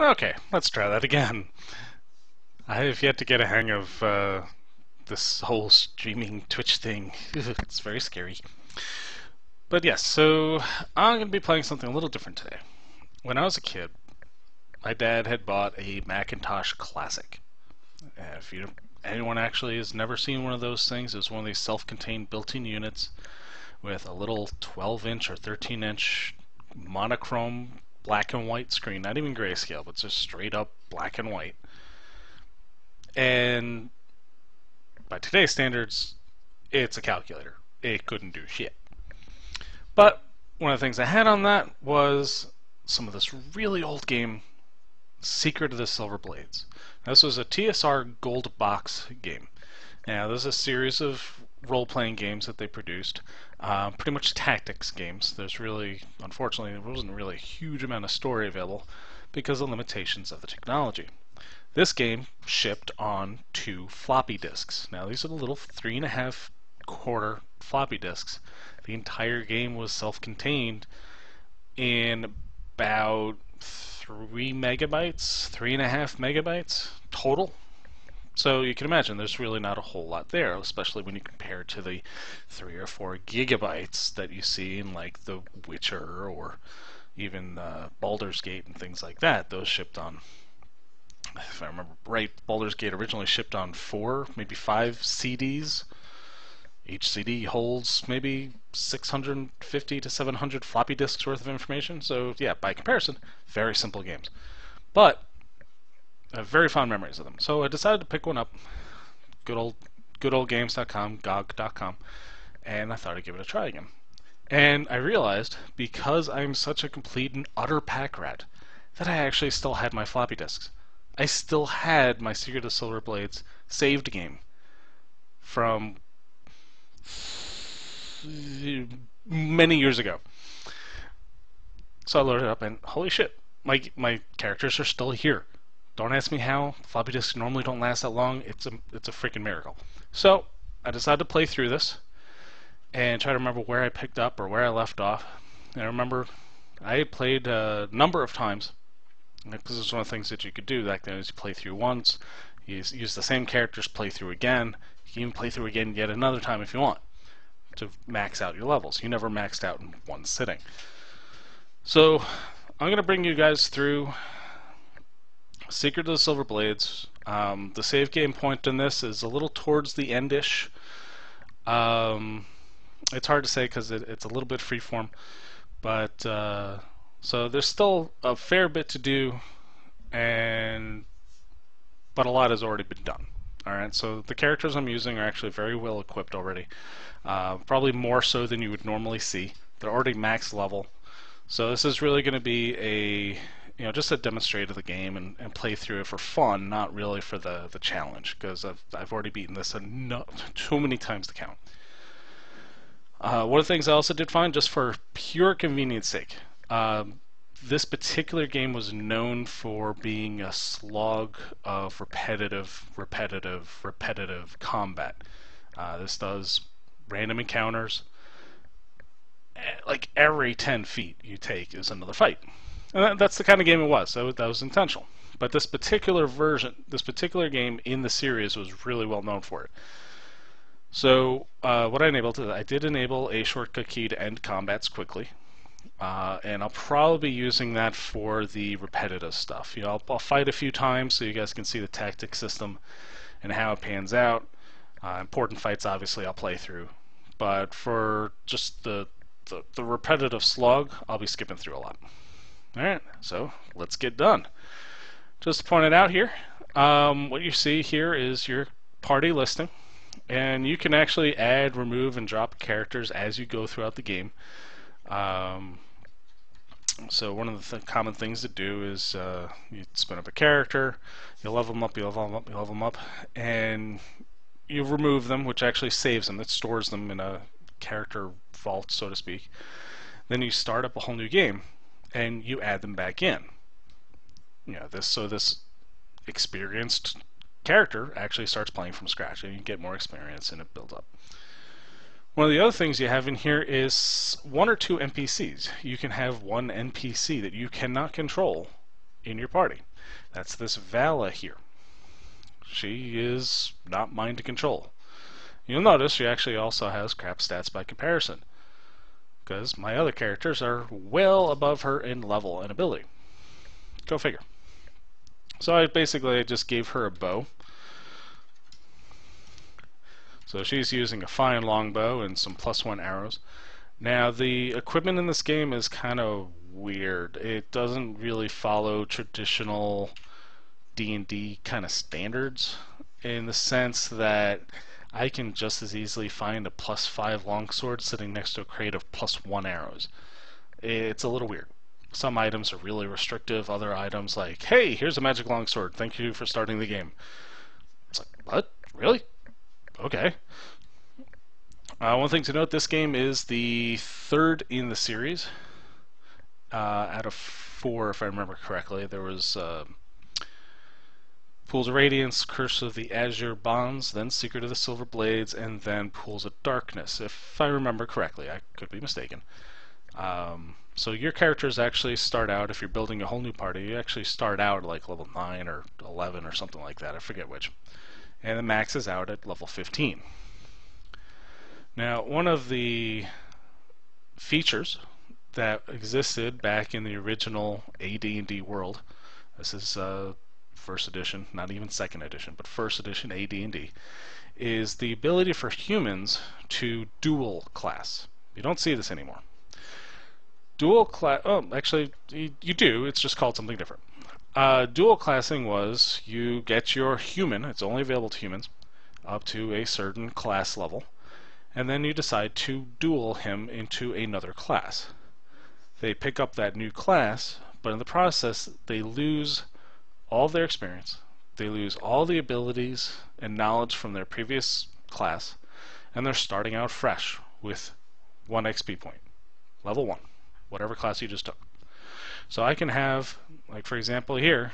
Okay, let's try that again. I have yet to get a hang of uh, this whole streaming Twitch thing. it's very scary. But yes, so I'm going to be playing something a little different today. When I was a kid, my dad had bought a Macintosh Classic. Uh, if you anyone actually has never seen one of those things, it's one of these self-contained built-in units with a little 12-inch or 13-inch monochrome black and white screen, not even grayscale, but just straight up black and white. And by today's standards, it's a calculator. It couldn't do shit. But one of the things I had on that was some of this really old game, Secret of the Silver Blades. This was a TSR Gold Box game. Now, this is a series of role-playing games that they produced, uh, pretty much tactics games. There's really, unfortunately, there wasn't really a huge amount of story available because of limitations of the technology. This game shipped on two floppy disks. Now these are the little three and a half quarter floppy disks. The entire game was self-contained in about three megabytes, three and a half megabytes total. So you can imagine there's really not a whole lot there, especially when you compare to the three or four gigabytes that you see in like The Witcher or even uh, Baldur's Gate and things like that. Those shipped on if I remember right, Baldur's Gate originally shipped on four, maybe five CDs. Each CD holds maybe 650 to 700 floppy disks worth of information. So yeah, by comparison, very simple games. But I have very fond memories of them. So I decided to pick one up. Good old goodoldgames.com, GOG.com, and I thought I'd give it a try again. And I realized because I'm such a complete and utter pack rat that I actually still had my floppy disks. I still had my Secret of Silver Blades saved game from many years ago. So I loaded it up and holy shit, my my characters are still here. Don't ask me how. Floppy disks normally don't last that long. It's a it's a freaking miracle. So I decided to play through this and try to remember where I picked up or where I left off. And I remember I played a number of times because it's one of the things that you could do back then is you play through once, you use the same characters, play through again. You can even play through again yet another time if you want to max out your levels. You never maxed out in one sitting. So I'm going to bring you guys through Secret of the Silver Blades. Um, the save game point in this is a little towards the endish. Um, it's hard to say because it, it's a little bit freeform, but uh, so there's still a fair bit to do, and but a lot has already been done. All right, so the characters I'm using are actually very well equipped already, uh, probably more so than you would normally see. They're already max level, so this is really going to be a you know just to demonstrate the game and, and play through it for fun, not really for the the challenge because I've I've already beaten this enough, too many times to count. Uh, one of the things I also did find, just for pure convenience sake, um, this particular game was known for being a slog of repetitive, repetitive, repetitive combat. Uh, this does random encounters. Like every 10 feet you take is another fight. And that's the kind of game it was, so that was intentional. But this particular version, this particular game in the series was really well known for it. So uh, what I enabled, I did enable a shortcut key to end combats quickly. Uh, and I'll probably be using that for the repetitive stuff. You know, I'll, I'll, fight a few times so you guys can see the tactic system and how it pans out. Uh, important fights, obviously, I'll play through. But for just the, the, the repetitive slog, I'll be skipping through a lot. Alright, so let's get done. Just to point it out here, um, what you see here is your party listing. And you can actually add, remove, and drop characters as you go throughout the game. Um, so one of the th common things to do is uh, you spin up a character, you level them up, you level them up, you level them up, and you remove them, which actually saves them. It stores them in a character vault, so to speak. Then you start up a whole new game, and you add them back in. You know this, so this experienced character actually starts playing from scratch, and you get more experience, and it builds up. One of the other things you have in here is one or two NPCs. You can have one NPC that you cannot control in your party. That's this Vala here. She is not mine to control. You'll notice she actually also has crap stats by comparison. Because my other characters are well above her in level and ability. Go figure. So I basically just gave her a bow. So she's using a fine longbow and some plus one arrows. Now the equipment in this game is kind of weird. It doesn't really follow traditional D&D kind of standards in the sense that I can just as easily find a plus five longsword sitting next to a crate of plus one arrows. It's a little weird. Some items are really restrictive, other items like, hey, here's a magic longsword, thank you for starting the game. It's like, what? Really? Okay. Uh, one thing to note, this game is the third in the series. Uh, out of four, if I remember correctly. There was uh, Pools of Radiance, Curse of the Azure Bonds, then Secret of the Silver Blades, and then Pools of Darkness, if I remember correctly. I could be mistaken. Um, so your characters actually start out, if you're building a whole new party, you actually start out like level 9 or 11 or something like that, I forget which. And the max is out at level 15. Now, one of the features that existed back in the original AD&D world, this is uh, first edition, not even second edition, but first edition AD&D, is the ability for humans to dual class. You don't see this anymore. Dual class, oh, actually, you, you, do, it's just called something different. Uh, dual classing was you get your human, it's only available to humans, up to a certain class level, and then you decide to dual him into another class. They pick up that new class, but in the process, they lose all their experience, they lose all the abilities and knowledge from their previous class, and they're starting out fresh with 1 XP point. Level 1, whatever class you just took. So I can have, like for example here,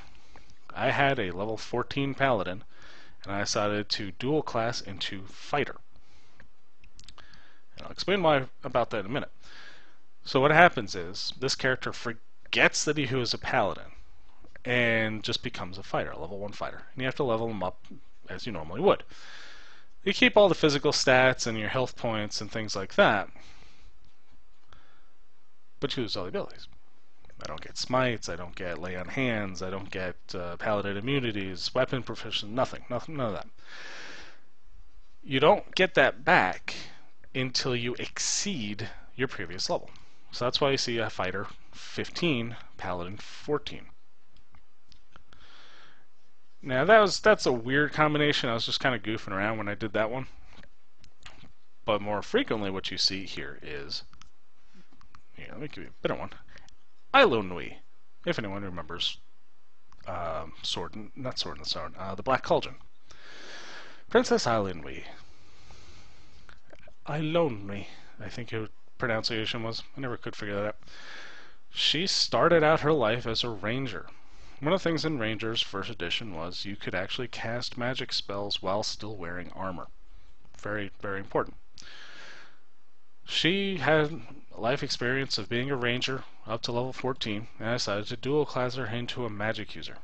I had a level 14 paladin, and I decided to dual class into fighter. And I'll explain why about that in a minute. So what happens is, this character forgets that he was a paladin and just becomes a fighter, a level 1 fighter. And you have to level him up as you normally would. You keep all the physical stats and your health points and things like that, but you lose all the abilities. I don't get smites, I don't get lay on hands, I don't get uh, paladin immunities, weapon proficiency, nothing, nothing, none of that. You don't get that back until you exceed your previous level. So that's why you see a fighter 15, paladin 14. Now that was that's a weird combination. I was just kind of goofing around when I did that one. But more frequently, what you see here is, yeah, let me give you a better one. Eilonwy, if anyone remembers, um, sword, and, not sword and stone, uh, the Black Cauldron. Princess Eilonwy. Eilonwy, I think your pronunciation was. I never could figure that out. She started out her life as a ranger one of the things in Rangers first edition was you could actually cast magic spells while still wearing armor. Very, very important. She had life experience of being a ranger up to level 14 and I decided to dual class her into a magic user.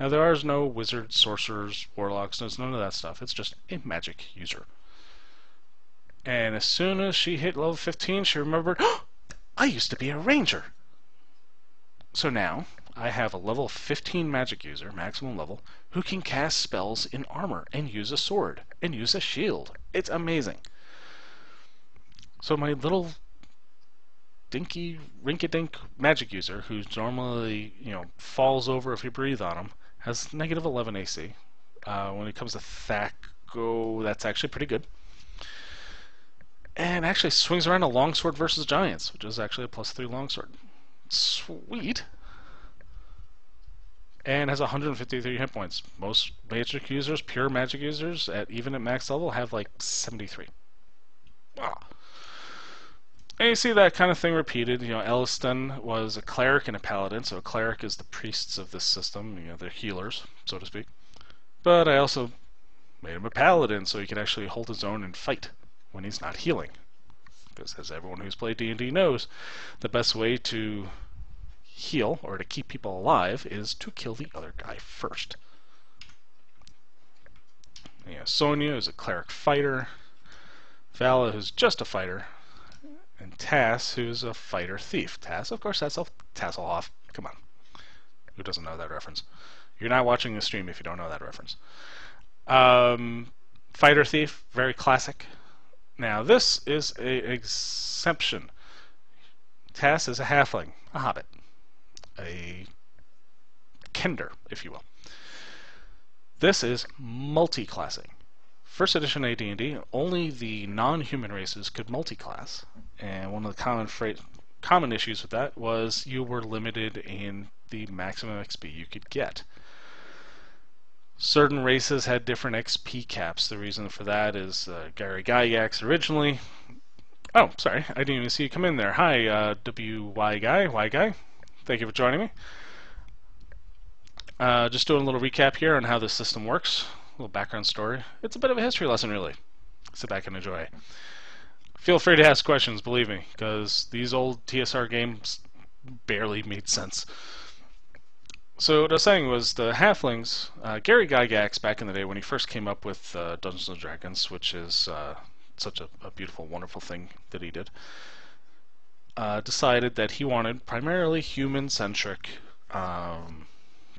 Now there are no wizards, sorcerers, warlocks, there's none of that stuff. It's just a magic user. And as soon as she hit level 15, she remembered, oh, I used to be a ranger. So now, I have a level 15 magic user, maximum level, who can cast spells in armor and use a sword and use a shield. It's amazing. So my little dinky rinky-dink magic user, who normally, you know, falls over if you breathe on him, has negative 11 AC. Uh, when it comes to THAC0, that's actually pretty good. And actually swings around a longsword versus giants, which is actually a plus 3 longsword. Sweet and has 153 hit points. Most magic users, pure magic users, at even at max level, have like 73. Wow. And you see that kind of thing repeated. You know, Elistan was a cleric and a paladin, so a cleric is the priests of this system. You know, they're healers, so to speak. But I also made him a paladin, so he can actually hold his own and fight when he's not healing. Because as everyone who's played D&D knows, the best way to heal, or to keep people alive, is to kill the other guy first. Yeah, Sonya is a cleric fighter. Vala, who's just a fighter. And Tass, who's a fighter thief. Tass, of course, that's Tasselhoff. Come on. Who doesn't know that reference? You're not watching the stream if you don't know that reference. Um, fighter thief, very classic. Now, this is an exception. Tass is a halfling, a hobbit, a kender, if you will. This is multi-classing. First edition AD&D, only the non-human races could multi-class, and one of the common common issues with that was you were limited in the maximum XP you could get. Certain races had different XP caps. The reason for that is uh, Gary Gygax originally Oh, sorry, I didn't even see you come in there. Hi, uh, WY guy, Y guy. Thank you for joining me. Uh, just doing a little recap here on how this system works. A little background story. It's a bit of a history lesson, really. Sit back and enjoy. Feel free to ask questions, believe me, because these old TSR games barely made sense. So what I was saying was the halflings, uh, Gary Gygax back in the day when he first came up with uh, Dungeons and Dragons, which is uh, such a, a beautiful, wonderful thing that he did, uh, decided that he wanted primarily human-centric um,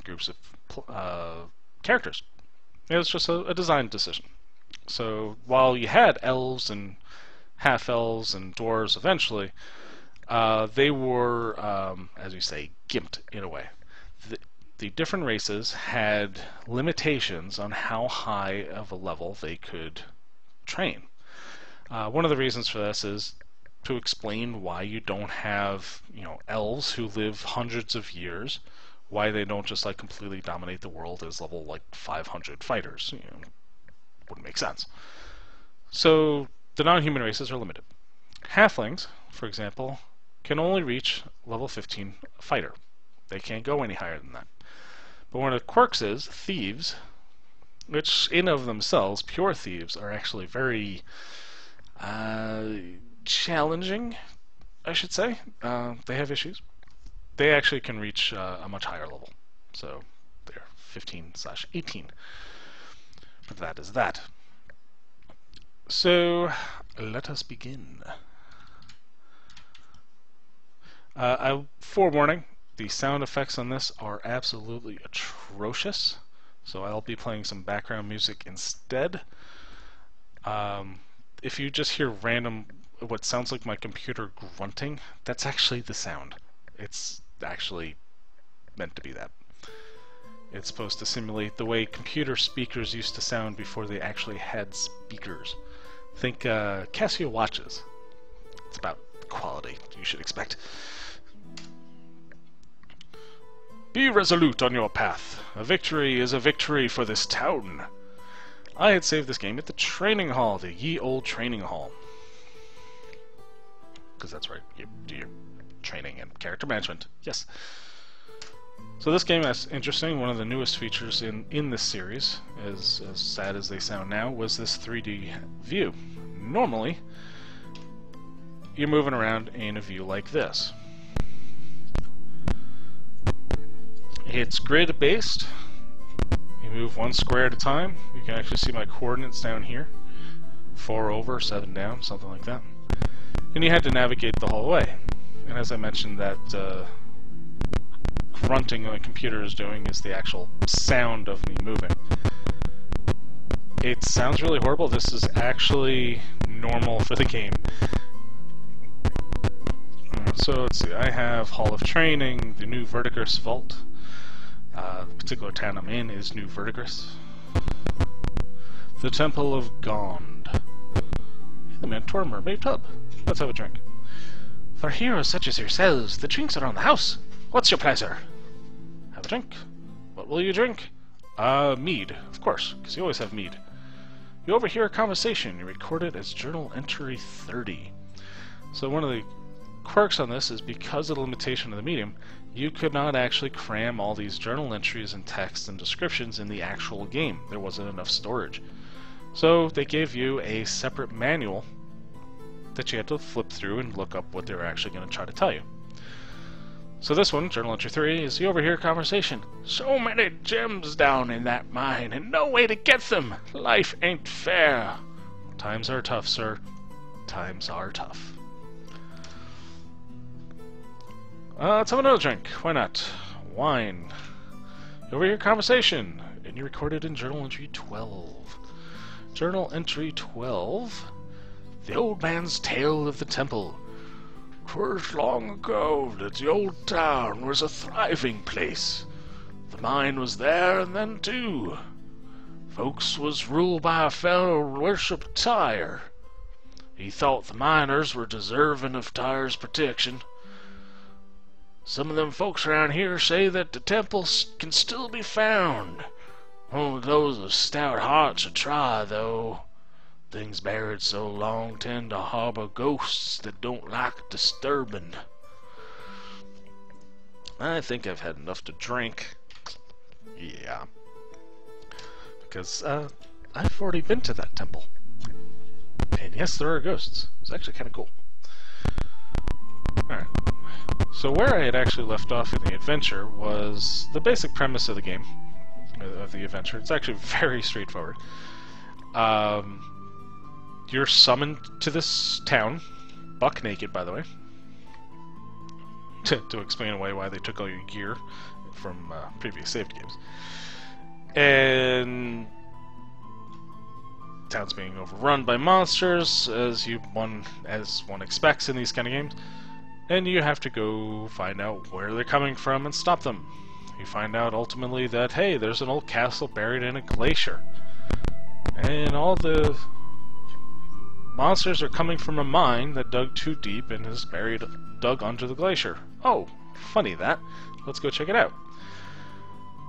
groups of uh, characters. It was just a, a, design decision. So while you had elves and half-elves and dwarves eventually, uh, they were, um, as you say, gimped in a way. The, the different races had limitations on how high of a level they could train. Uh, one of the reasons for this is to explain why you don't have, you know, elves who live hundreds of years, why they don't just like completely dominate the world as level like 500 fighters. You know, wouldn't make sense. So the non-human races are limited. Halflings, for example, can only reach level 15 fighter. They can't go any higher than that. But one of the quirks is thieves, which in of themselves, pure thieves, are actually very uh, challenging, I should say. Uh, they have issues. They actually can reach uh, a much higher level. So they're 15 slash 18. But that is that. So let us begin. Uh, I, forewarning, the sound effects on this are absolutely atrocious. So I'll be playing some background music instead. Um, if you just hear random, what sounds like my computer grunting, that's actually the sound. It's actually meant to be that. It's supposed to simulate the way computer speakers used to sound before they actually had speakers. Think uh, Casio watches. It's about quality you should expect. Be resolute on your path. A victory is a victory for this town. I had saved this game at the training hall, the ye old training hall. Because that's where you do your training and character management. Yes. So this game is interesting. One of the newest features in, in this series, as, as sad as they sound now, was this 3D view. Normally, you're moving around in a view like this. It's grid-based, you move one square at a time. You can actually see my coordinates down here. Four over, seven down, something like that. And you had to navigate the whole way. And as I mentioned, that uh, grunting the computer is doing is the actual sound of me moving. It sounds really horrible. This is actually normal for the game. So let's see, I have Hall of Training, the new Verdigris Vault, uh, the particular town I'm in is New Verdigris. The Temple of Gond. The Mentor Mermaid Tub. Let's have a drink. For heroes such as yourselves, the drinks are on the house. What's your pleasure? Have a drink. What will you drink? Uh, mead, of course, because you always have mead. You overhear a conversation. You record it as journal entry 30. So one of the quirks on this is because of the limitation of the medium, you could not actually cram all these journal entries and text and descriptions in the actual game. There wasn't enough storage. So they gave you a separate manual that you had to flip through and look up what they were actually going to try to tell you. So this one, Journal Entry 3, is the Overhear Conversation. So many gems down in that mine, and no way to get them! Life ain't fair! Times are tough, sir. Times are tough. Uh, let's have another drink. Why not? Wine. Overhear Conversation, and you recorded in Journal Entry 12. Journal Entry 12. The Old Man's Tale of the temple. Temple. 'Twas long ago that the old town was a thriving place. The mine was there and then too. Folks was ruled by a fellow worshipped Tyr. He thought the miners were deserving of Tyr's protection. Some of them folks around here say that the temple can still be found. Only those of stout hearts should try, though. Things buried so long tend to harbor ghosts that don't like disturbing. I think I've had enough to drink. Yeah. Because, uh, I've already been to that temple. And yes, there are ghosts. It's actually kind of cool. Alright. So where I had actually left off in the adventure was the basic premise of the game, of the adventure. It's actually very straightforward. Um, you're summoned to this town, buck naked, by the way, to, to explain away why they took all your gear from uh, previous saved games. And town's being overrun by monsters, as you one as one expects in these kind of games, and you have to go find out where they're coming from and stop them. You find out ultimately that hey, there's an old castle buried in a glacier, and all the Monsters are coming from a mine that dug too deep and is buried dug under the glacier. Oh, funny that. Let's go check it out.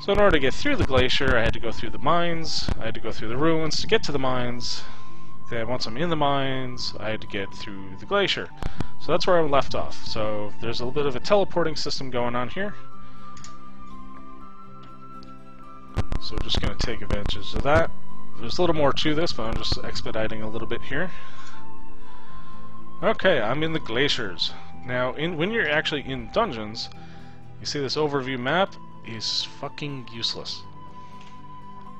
So in order to get through the glacier, I had to go through the mines, I had to go through the ruins to get to the mines. Then once I'm in the mines, I had to get through the glacier. So that's where I'm left off. So there's a little bit of a teleporting system going on here. So we're just going to take advantage of that. There's a little more to this, but I'm just expediting a little bit here. Okay, I'm in the glaciers. Now, in when you're actually in dungeons, you see this overview map is fucking useless.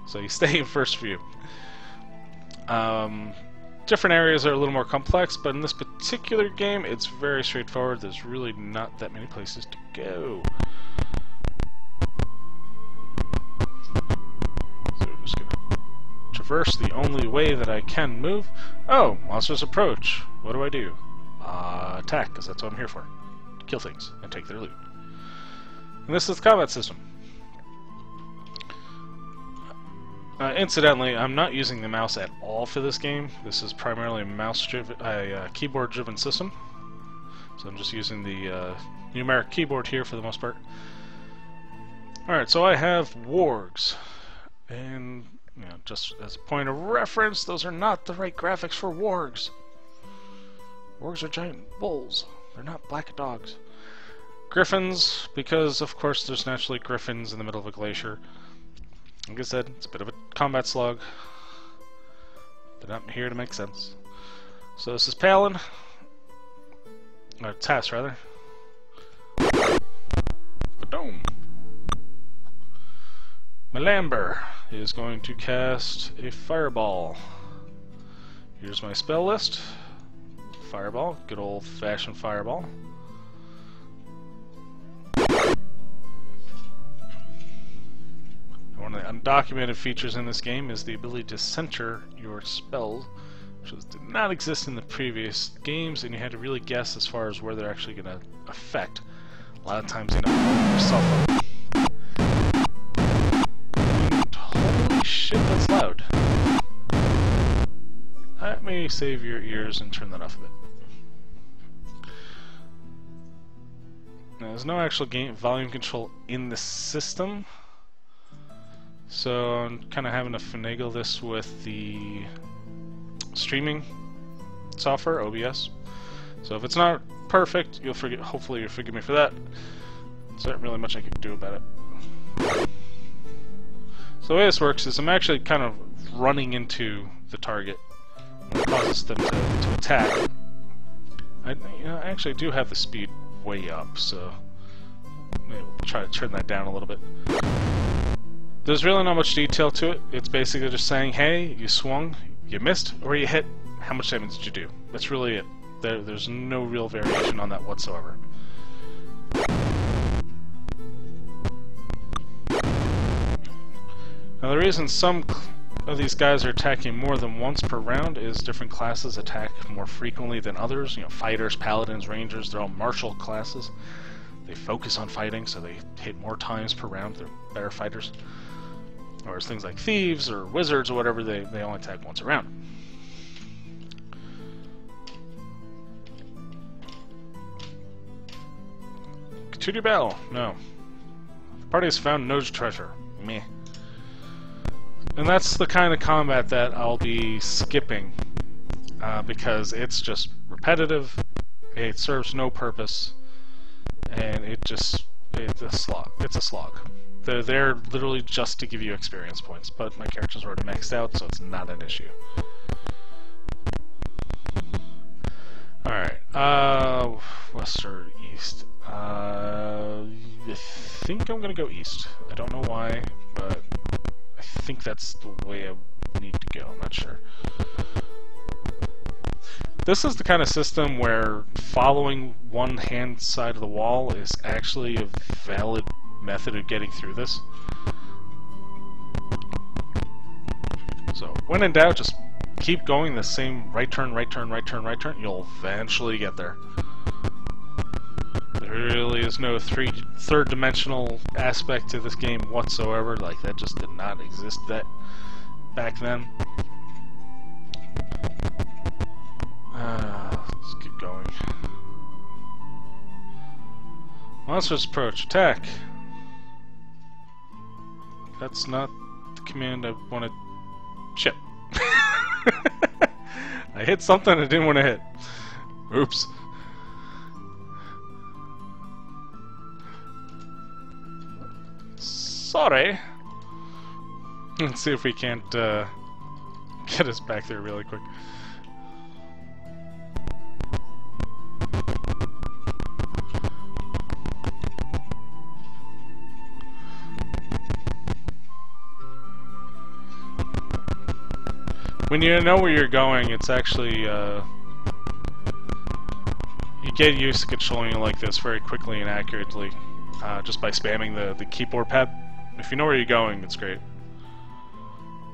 So you stay in first view. Um, different areas are a little more complex, but in this particular game, it's very straightforward. There's really not that many places to go. So we're just gonna traverse the only way that I can move. Oh, monsters approach. What do I do? Uh, attack, because that's what I'm here for. Kill things and take their loot. And this is the combat system. Uh, incidentally, I'm not using the mouse at all for this game. This is primarily a mouse-driven, uh, keyboard-driven system. So I'm just using the uh, numeric keyboard here for the most part. Alright, so I have wargs. And, you know, just as a point of reference, those are not the right graphics for wargs. Wargs are giant bulls. They're not black dogs. Griffins, because of course there's naturally griffins in the middle of a glacier. Like I said, it's a bit of a combat slog. But I'm here to make sense. So this is Palin. Or Tass, rather. Badome. Melamber is going to cast a fireball. Here's my spell list. Fireball, good old fashioned fireball. One of the undocumented features in this game is the ability to center your spells, which did not exist in the previous games, and you had to really guess as far as where they're actually going to affect. A lot of times you up yourself up. Me save your ears and turn that off a bit. Now, there's no actual game volume control in the system, so I'm kind of having to finagle this with the streaming software, OBS. So if it's not perfect, you'll forget. Hopefully, you'll forgive me for that. There's not really much I can do about it. So the way this works is I'm actually kind of running into the target, causes them to, to attack. I, you know, I actually do have the speed way up, so maybe we'll try to turn that down a little bit. There's really not much detail to it. It's basically just saying, hey, you swung, you missed, or you hit. How much damage did you do? That's really it. There, there's no real variation on that whatsoever. Now the reason some of these guys are attacking more than once per round is different classes attack more frequently than others. You know, fighters, paladins, rangers, they're all martial classes. They focus on fighting, so they hit more times per round. They're better fighters. Whereas things like thieves or wizards or whatever, they, they only attack once a round. Continue battle. No. The party has found no treasure. Meh. And that's the kind of combat that I'll be skipping uh, because it's just repetitive, it serves no purpose, and it just it's a slog. It's a slog. They're there literally just to give you experience points, but my character's already maxed out, so it's not an issue. Alright, uh, west or east? Uh, I think I'm gonna go east. I don't know why, but I think that's the way I need to go. I'm not sure. This is the kind of system where following one hand side of the wall is actually a valid method of getting through this. So, when in doubt, just keep going the same right turn, right turn, right turn, right turn. You'll eventually get there. Really is no three third dimensional aspect to this game whatsoever. Like that just did not exist that back then. Uh, let's get going. Monsters approach. Attack. That's not the command I wanted. Shit. I hit something I didn't want to hit. Oops. Sorry. Let's see if we can't uh, get us back there really quick. When you know where you're going, it's actually, uh, you get used to controlling it like this very quickly and accurately, uh, just by spamming the, the keyboard pad. If you know where you're going, it's great.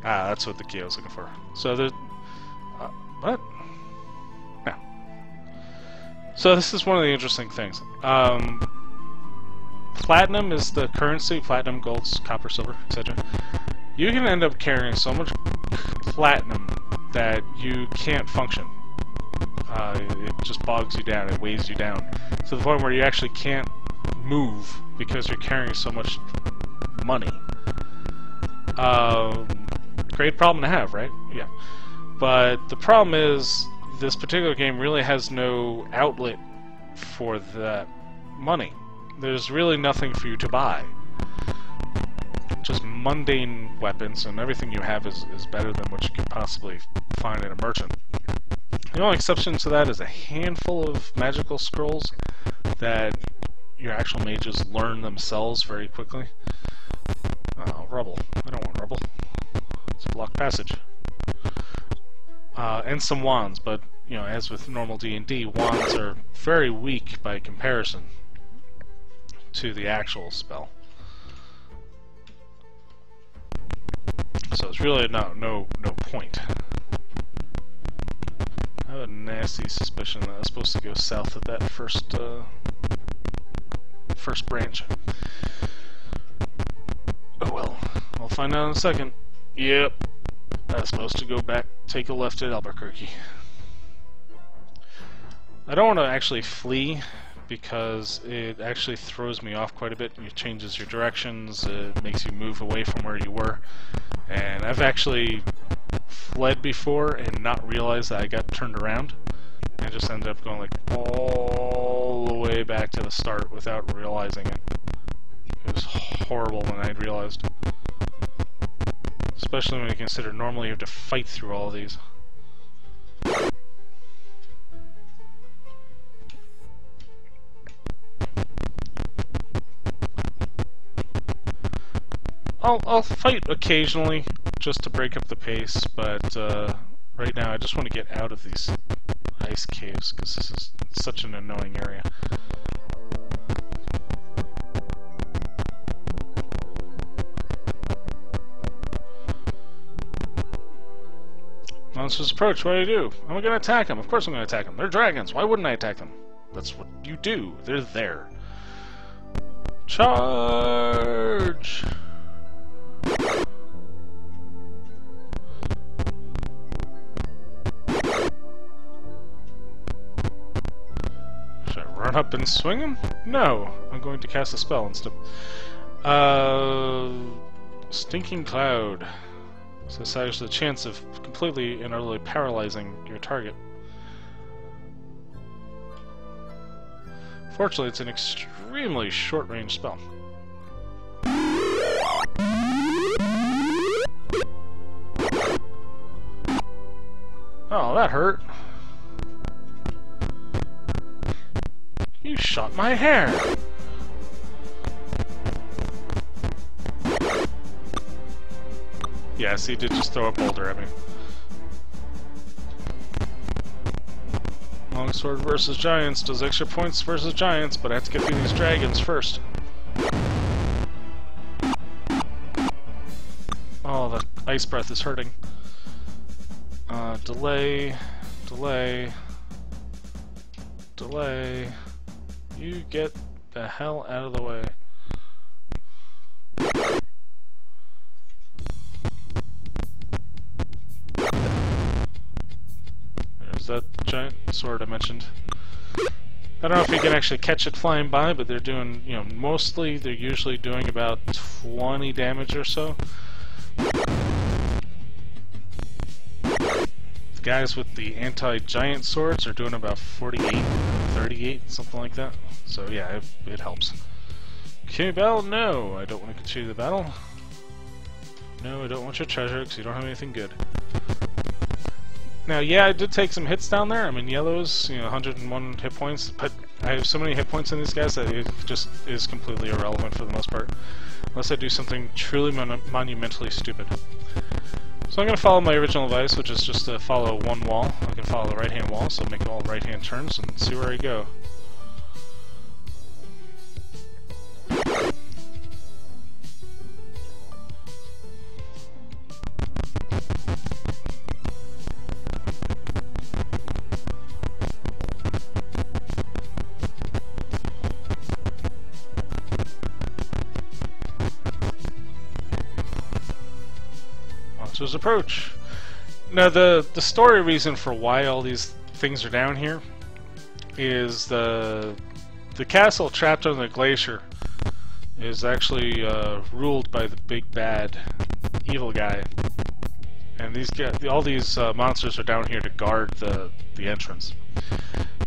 Ah, that's what the key I was looking for. So there's... Uh, what? Yeah. So this is one of the interesting things. Um, platinum is the currency, platinum, gold, copper, silver, etc. You can end up carrying so much platinum that you can't function. Uh, it just bogs you down, it weighs you down. To the point where you actually can't move because you're carrying so much money. Um, great problem to have, right? Yeah. But the problem is, this particular game really has no outlet for that money. There's really nothing for you to buy. Just mundane weapons, and everything you have is, is better than what you could possibly find in a merchant. The only exception to that is a handful of magical scrolls that your actual mages learn themselves very quickly. Oh, rubble. I don't want rubble. It's a blocked passage. Uh, and some wands, but, you know, as with normal D&D, wands are very weak by comparison to the actual spell. So it's really no, no, no point. I have a nasty suspicion that I was supposed to go south of that first, uh, first branch. Oh well, I'll find out in a second. Yep, I was supposed to go back, take a left at Albuquerque. I don't want to actually flee because it actually throws me off quite a bit. It changes your directions, it makes you move away from where you were. And I've actually fled before and not realized that I got turned around. I just ended up going like all the way back to the start without realizing it. It was horrible when I realized. Especially when you consider normally you have to fight through all these. I'll, I'll fight occasionally just to break up the pace, but uh, right now I just want to get out of these ice caves because this is such an annoying area. Monsters approach, what do you do? I'm gonna attack them. Of course I'm gonna attack them. They're dragons. Why wouldn't I attack them? That's what you do. They're there. Charge! Should I run up and swing him? No, I'm going to cast a spell instead. Uh, Stinking Cloud. So has the chance of completely and utterly paralyzing your target. Fortunately, it's an extremely short-range spell. Oh, that hurt. You shot my hair! Yes, he did just throw a boulder at me. Longsword versus Giants does extra points versus Giants, but I have to get through these dragons first. Oh, the ice breath is hurting. Uh, delay, delay, delay. You get the hell out of the way. I don't know if you can actually catch it flying by, but they're doing, you know, mostly they're usually doing about 20 damage or so. The guys with the anti-giant swords are doing about 48, 38, something like that. So yeah, it, it helps. Okay, battle? No, I don't want to continue the battle. No, I don't want your treasure because you don't have anything good. Now, yeah, I did take some hits down there. I mean, yellows, you know, 101 hit points, but I have so many hit points in these guys that it just is completely irrelevant for the most part. Unless I do something truly mon monumentally stupid. So I'm going to follow my original advice, which is just to follow one wall. I can follow the right-hand wall, so make all right-hand turns and see where I go. Approach. Now, the the story reason for why all these things are down here is the the castle trapped on the glacier is actually uh, ruled by the big bad evil guy, and these all these uh, monsters are down here to guard the the entrance.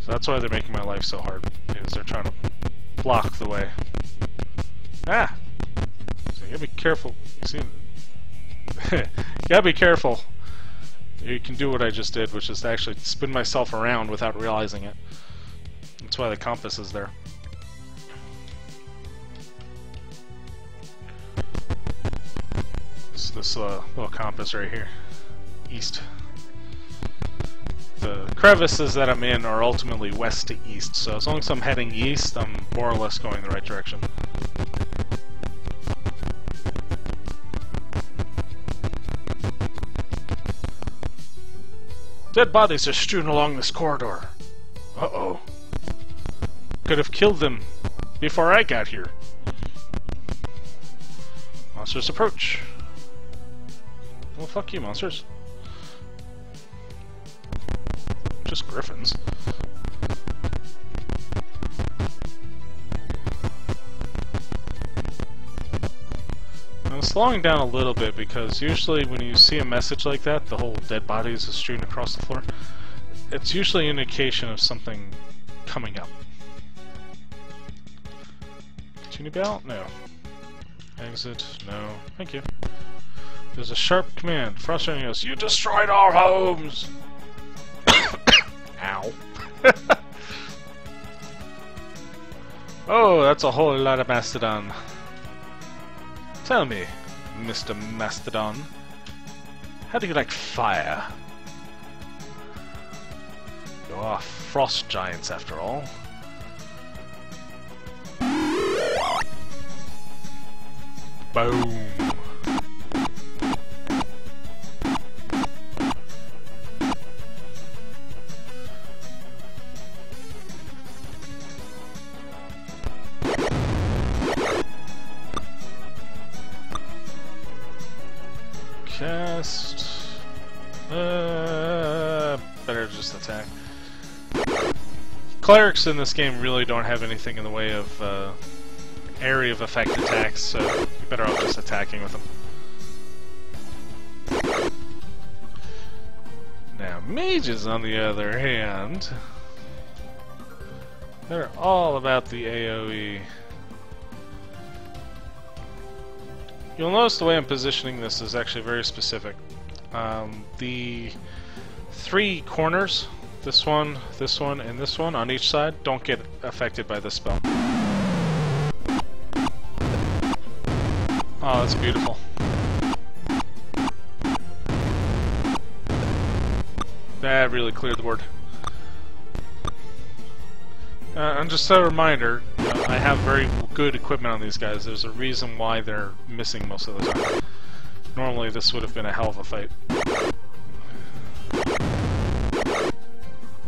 So that's why they're making my life so hard, because they're trying to block the way. Ah! So you gotta be careful. You see, gotta be careful. You can do what I just did, which is actually spin myself around without realizing it. That's why the compass is there. It's this uh, little compass right here. East. The crevices that I'm in are ultimately west to east, so as long as I'm heading east, I'm more or less going the right direction. Dead bodies are strewn along this corridor. Uh-oh. Could have killed them before I got here. Monsters approach. Well, fuck you, monsters. Just griffins. Slowing down a little bit because usually when you see a message like that, the whole dead bodies is strewn across the floor, it's usually an indication of something coming up. Continue belt? No. Exit? No. Thank you. There's a sharp command frustrating us. You destroyed our homes! Ow. oh, that's a whole lot of Mastodon. Tell me, Mr. Mastodon. How do you like fire? You are frost giants, after all. Boom. Clerics in this game really don't have anything in the way of uh, area of effect attacks, so you're better off just attacking with them. Now, mages, on the other hand, they're all about the AoE. You'll notice the way I'm positioning this is actually very specific. Um, the three corners, this one, this one, and this one on each side, don't get affected by this spell. Oh, that's beautiful. That really cleared the board. Uh, and just a reminder, know, I have very good equipment on these guys. There's a reason why they're missing most of the time. Normally this would have been a hell of a fight.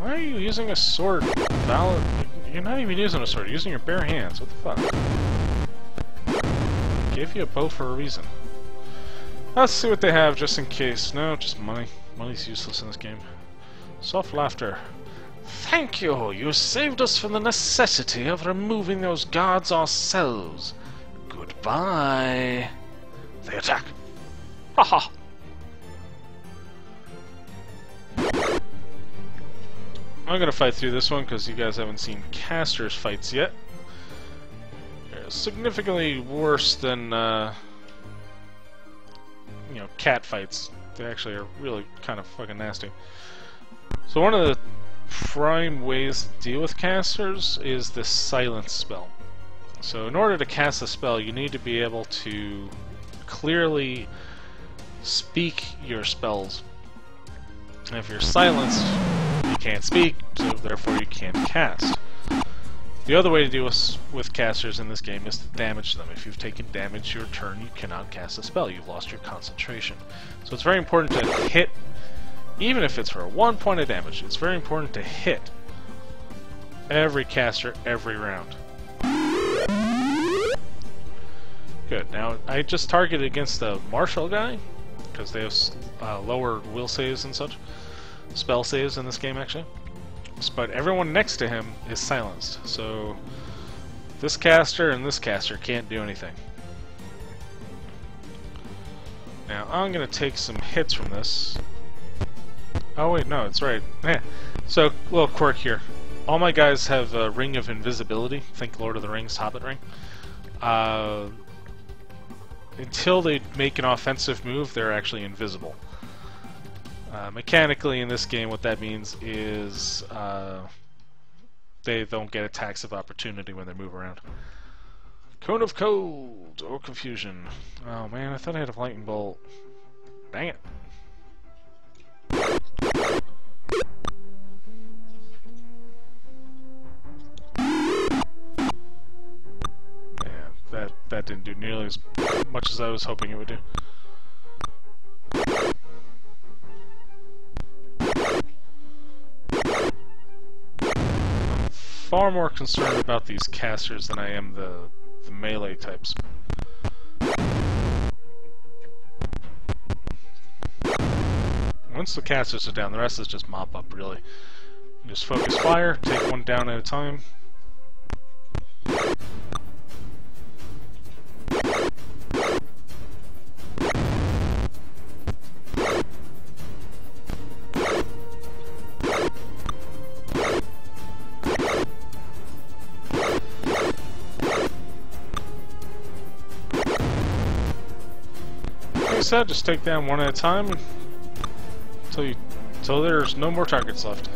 Why are you using a sword, Val? You're not even using a sword, you're using your bare hands. What the fuck? I gave you a bow for a reason. Let's see what they have just in case. No, just money. Money's useless in this game. Soft laughter. Thank you! You saved us from the necessity of removing those guards ourselves. Goodbye. They attack. Haha! I'm gonna fight through this one because you guys haven't seen casters fights yet. They're significantly worse than, uh, you know, cat fights. They actually are really kind of fucking nasty. So one of the prime ways to deal with casters is the silence spell. So in order to cast a spell, you need to be able to clearly speak your spells. And if you're silenced, can't speak, so therefore you can't cast. The other way to deal with, with casters in this game is to damage them. If you've taken damage your turn, you cannot cast a spell. You've lost your concentration. So it's very important to hit even if it's for one point of damage, it's very important to hit every caster every round. Good. Now, I just targeted against the martial guy, because they have uh, lower will saves and such. Spell saves in this game, actually. But everyone next to him is silenced, so this caster and this caster can't do anything. Now, I'm going to take some hits from this, Oh wait, no, it's right. Yeah. So, little quirk here. All my guys have a Ring of Invisibility. Think Lord of the Rings, Hobbit Ring. Uh, until they make an offensive move, they're actually invisible. Uh, mechanically, in this game, what that means is uh, they don't get attacks of opportunity when they move around. Cone of Cold or Confusion. Oh man, I thought I had a Lightning Bolt. Dang it. that that didn't do nearly as much as I was hoping it would do. Far more concerned about these casters than I am the, the melee types. Once the casters are down, the rest is just mop up, really. Just focus fire, take one down at a time. said, just take down one at a time until you until there's no more targets left.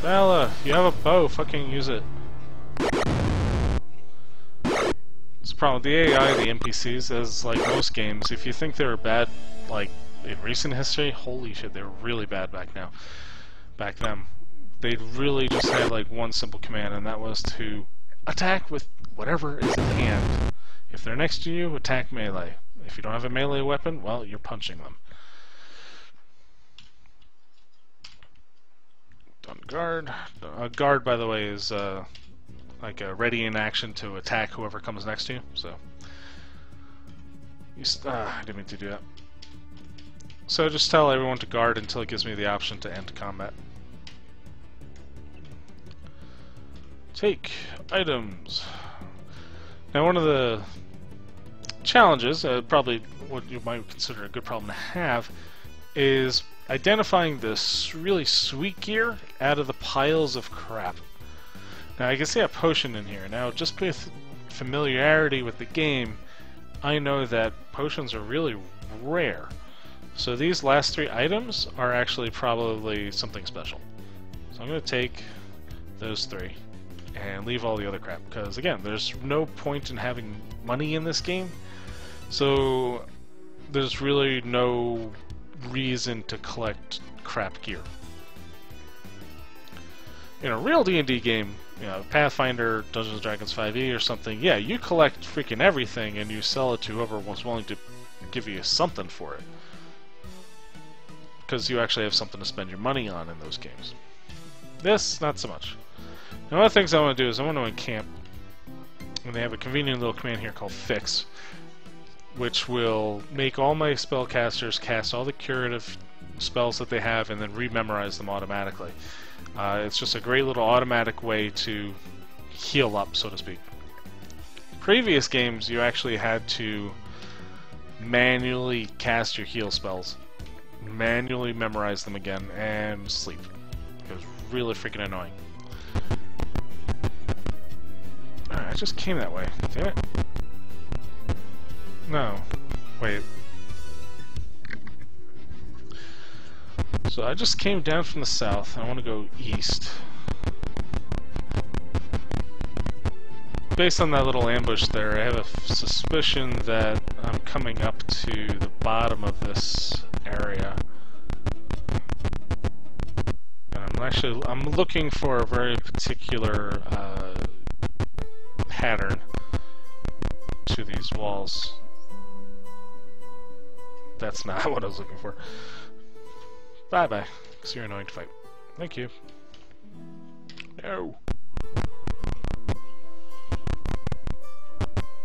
Bella, you have a bow, fucking use it. Problem the AI, the NPCs, as like most games, if you think they were bad, like, in recent history, holy shit, they were really bad back now. Back then. They really just had like one simple command, and that was to attack with whatever is in hand. If they're next to you, attack melee. If you don't have a melee weapon, well, you're punching them. Done guard. Uh, guard, by the way, is uh, like a ready in action to attack whoever comes next to you. So, you uh, I didn't mean to do that. So just tell everyone to guard until it gives me the option to end combat. Take items. Now one of the challenges, uh, probably what you might consider a good problem to have, is identifying this really sweet gear out of the piles of crap. Now I can see a potion in here. Now just with familiarity with the game, I know that potions are really rare. So these last three items are actually probably something special. So I'm going to take those three and leave all the other crap. Because, again, there's no point in having money in this game, so there's really no reason to collect crap gear. In a real D&D game, you know, Pathfinder, Dungeons & Dragons 5e or something, yeah, you collect freaking everything and you sell it to whoever was willing to give you something for it. Because you actually have something to spend your money on in those games. This, not so much. Now, one of the things I want to do is I want to encamp, and they have a convenient little command here called Fix, which will make all my spellcasters cast all the curative spells that they have and then rememorize them automatically. Uh, it's just a great little automatic way to heal up, so to speak. Previous games, you actually had to manually cast your heal spells, manually memorize them again, and sleep. It was really freaking annoying. I just came that way. Damn it. No. Wait. So I just came down from the south, I want to go east. Based on that little ambush there, I have a suspicion that I'm coming up to the bottom of this area. And I'm actually, I'm looking for a very particular uh, pattern to these walls. That's not what I was looking for. Bye-bye, because you're annoying to fight. Thank you. No.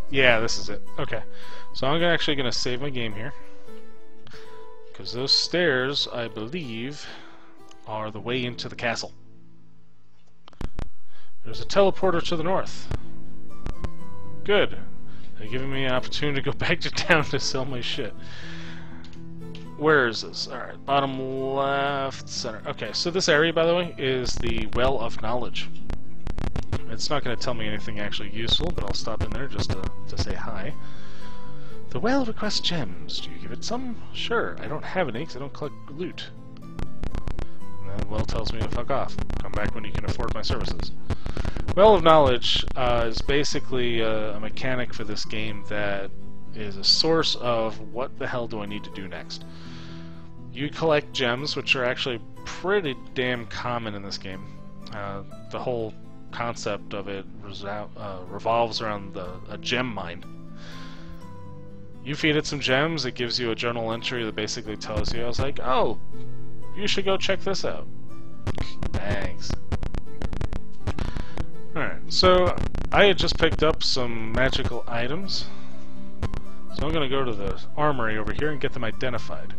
Yeah, this is it. Okay. So I'm actually going to save my game here. Because those stairs, I believe, are the way into the castle. There's a teleporter to the north. Good. They're giving me an opportunity to go back to town to sell my shit. Where is this? Alright, bottom left, center. Okay, so this area, by the way, is the Well of Knowledge. It's not going to tell me anything actually useful, but I'll stop in there just to, to say hi. The well requests gems. Do you give it some? Sure. I don't have any because I don't collect loot. And the well tells me to fuck off. Come back when you can afford my services. Well of Knowledge uh, is basically a, a mechanic for this game that is a source of what the hell do I need to do next. You collect gems, which are actually pretty damn common in this game. Uh, the whole concept of it uh, revolves around the, a gem mine. You feed it some gems, it gives you a journal entry that basically tells you, I was like, oh, you should go check this out. Thanks. Alright, so I had just picked up some magical items. So I'm going to go to the armory over here and get them identified.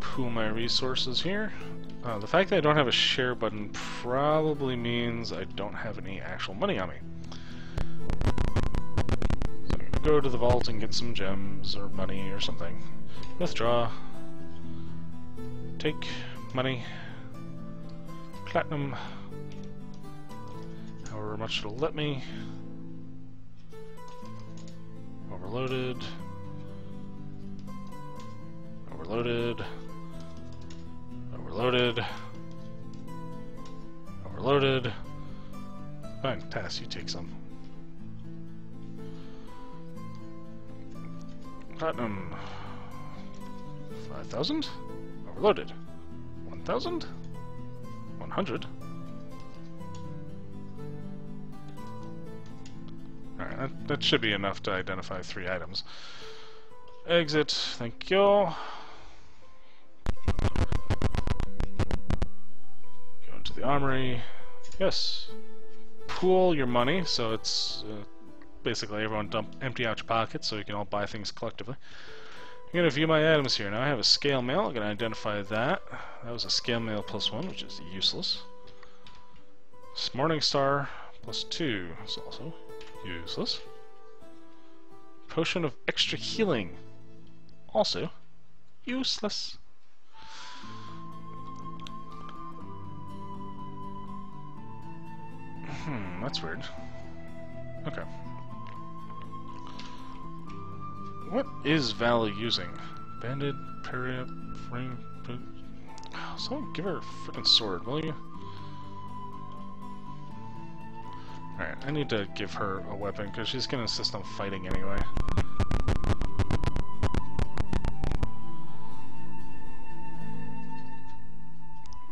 Pool my resources here. Uh, the fact that I don't have a share button probably means I don't have any actual money on me. So I'm to go to the vault and get some gems or money or something. Withdraw. Take money. Platinum however much it'll let me. Overloaded. Overloaded. Overloaded. overloaded. Fine, Tass, you take some. Platinum. 5,000? Overloaded. 1,000? 100? Alright, that, that should be enough to identify three items. Exit, thank you. The armory. Yes. Pool your money, so it's uh, basically everyone dump empty out your pockets so you can all buy things collectively. I'm going to view my items here. Now I have a scale mail. I'm going to identify that. That was a scale mail plus one, which is useless. Morning Star plus two is also useless. Potion of extra healing. Also useless. Hmm, that's weird. Okay. What is Vala using? Banded, Peria, Ring, Someone give her a freaking sword, will you? Alright, I need to give her a weapon, because she's gonna insist on fighting anyway.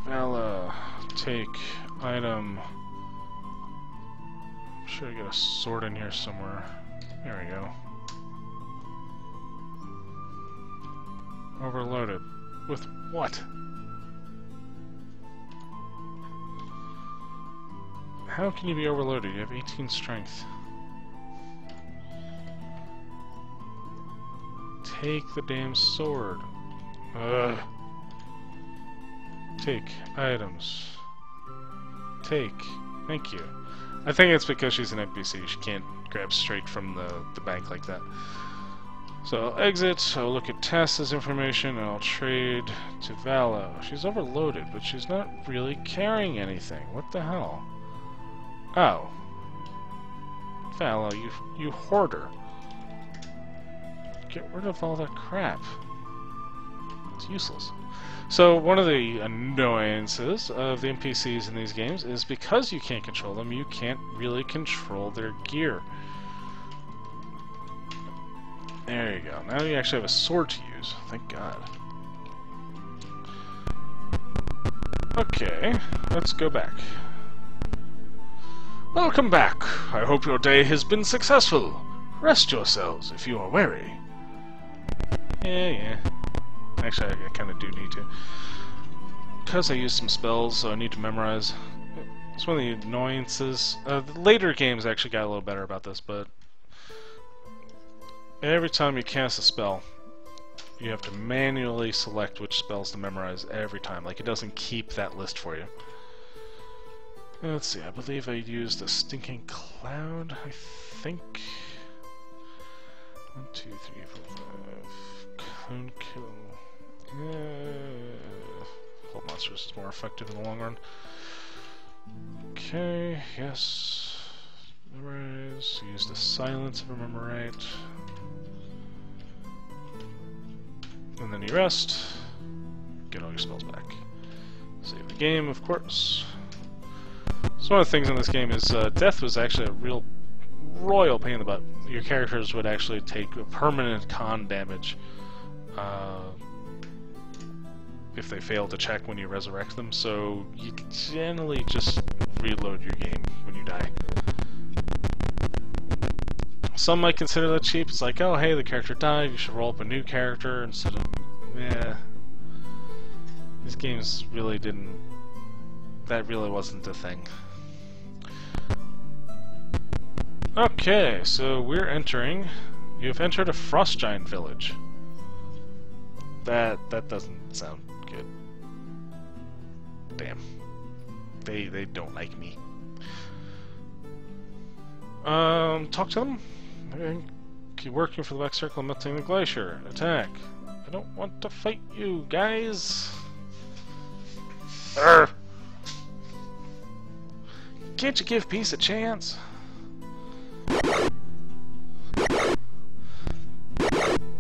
Vala, take item. Sure I get a sword in here somewhere. There we go. Overloaded. With what? How can you be overloaded? You have 18 strength. Take the damn sword. Ugh. Take items. Take. Thank you. I think it's because she's an NPC. She can't grab straight from the, the bank like that. So I'll exit, I'll look at Tass's information, and I'll trade to Vala. She's overloaded, but she's not really carrying anything. What the hell? Oh. Vala, you, you hoarder. Get rid of all that crap. It's useless. So one of the annoyances of the NPCs in these games is because you can't control them, you can't really control their gear. There you go. Now you actually have a sword to use. Thank God. Okay, let's go back. Welcome back. I hope your day has been successful. Rest yourselves if you are weary. Yeah, yeah. Actually, I, I kind of do need to. Because I used some spells, so I need to memorize. It's one of the annoyances. Uh, the later games actually got a little better about this, but Every time you cast a spell, you have to manually select which spells to memorize every time. Like, it doesn't keep that list for you. Let's see, I believe I used a Stinking Cloud, I think. One, two, three, four, five. Cone Kill. Hold Monsters is more effective in the long run. Okay, yes. Memorize. Use the Silence if I remember right. And then you rest. Get all your spells back. Save the game, of course. So one of the things in this game is uh, death was actually a real royal pain in the butt. Your characters would actually take permanent con damage uh, if they fail to check when you resurrect them, so you generally just reload your game when you die. Some might consider that cheap. It's like, oh, hey, the character died. You should roll up a new character instead of, yeah. These games really didn't. That really wasn't the thing. Okay, so we're entering. You've entered a frost giant village. That that doesn't sound. Damn. They they don't like me. Um, talk to them. Keep working for the Black Circle melting the glacier. Attack. I don't want to fight you, guys. Urgh. Can't you give peace a chance?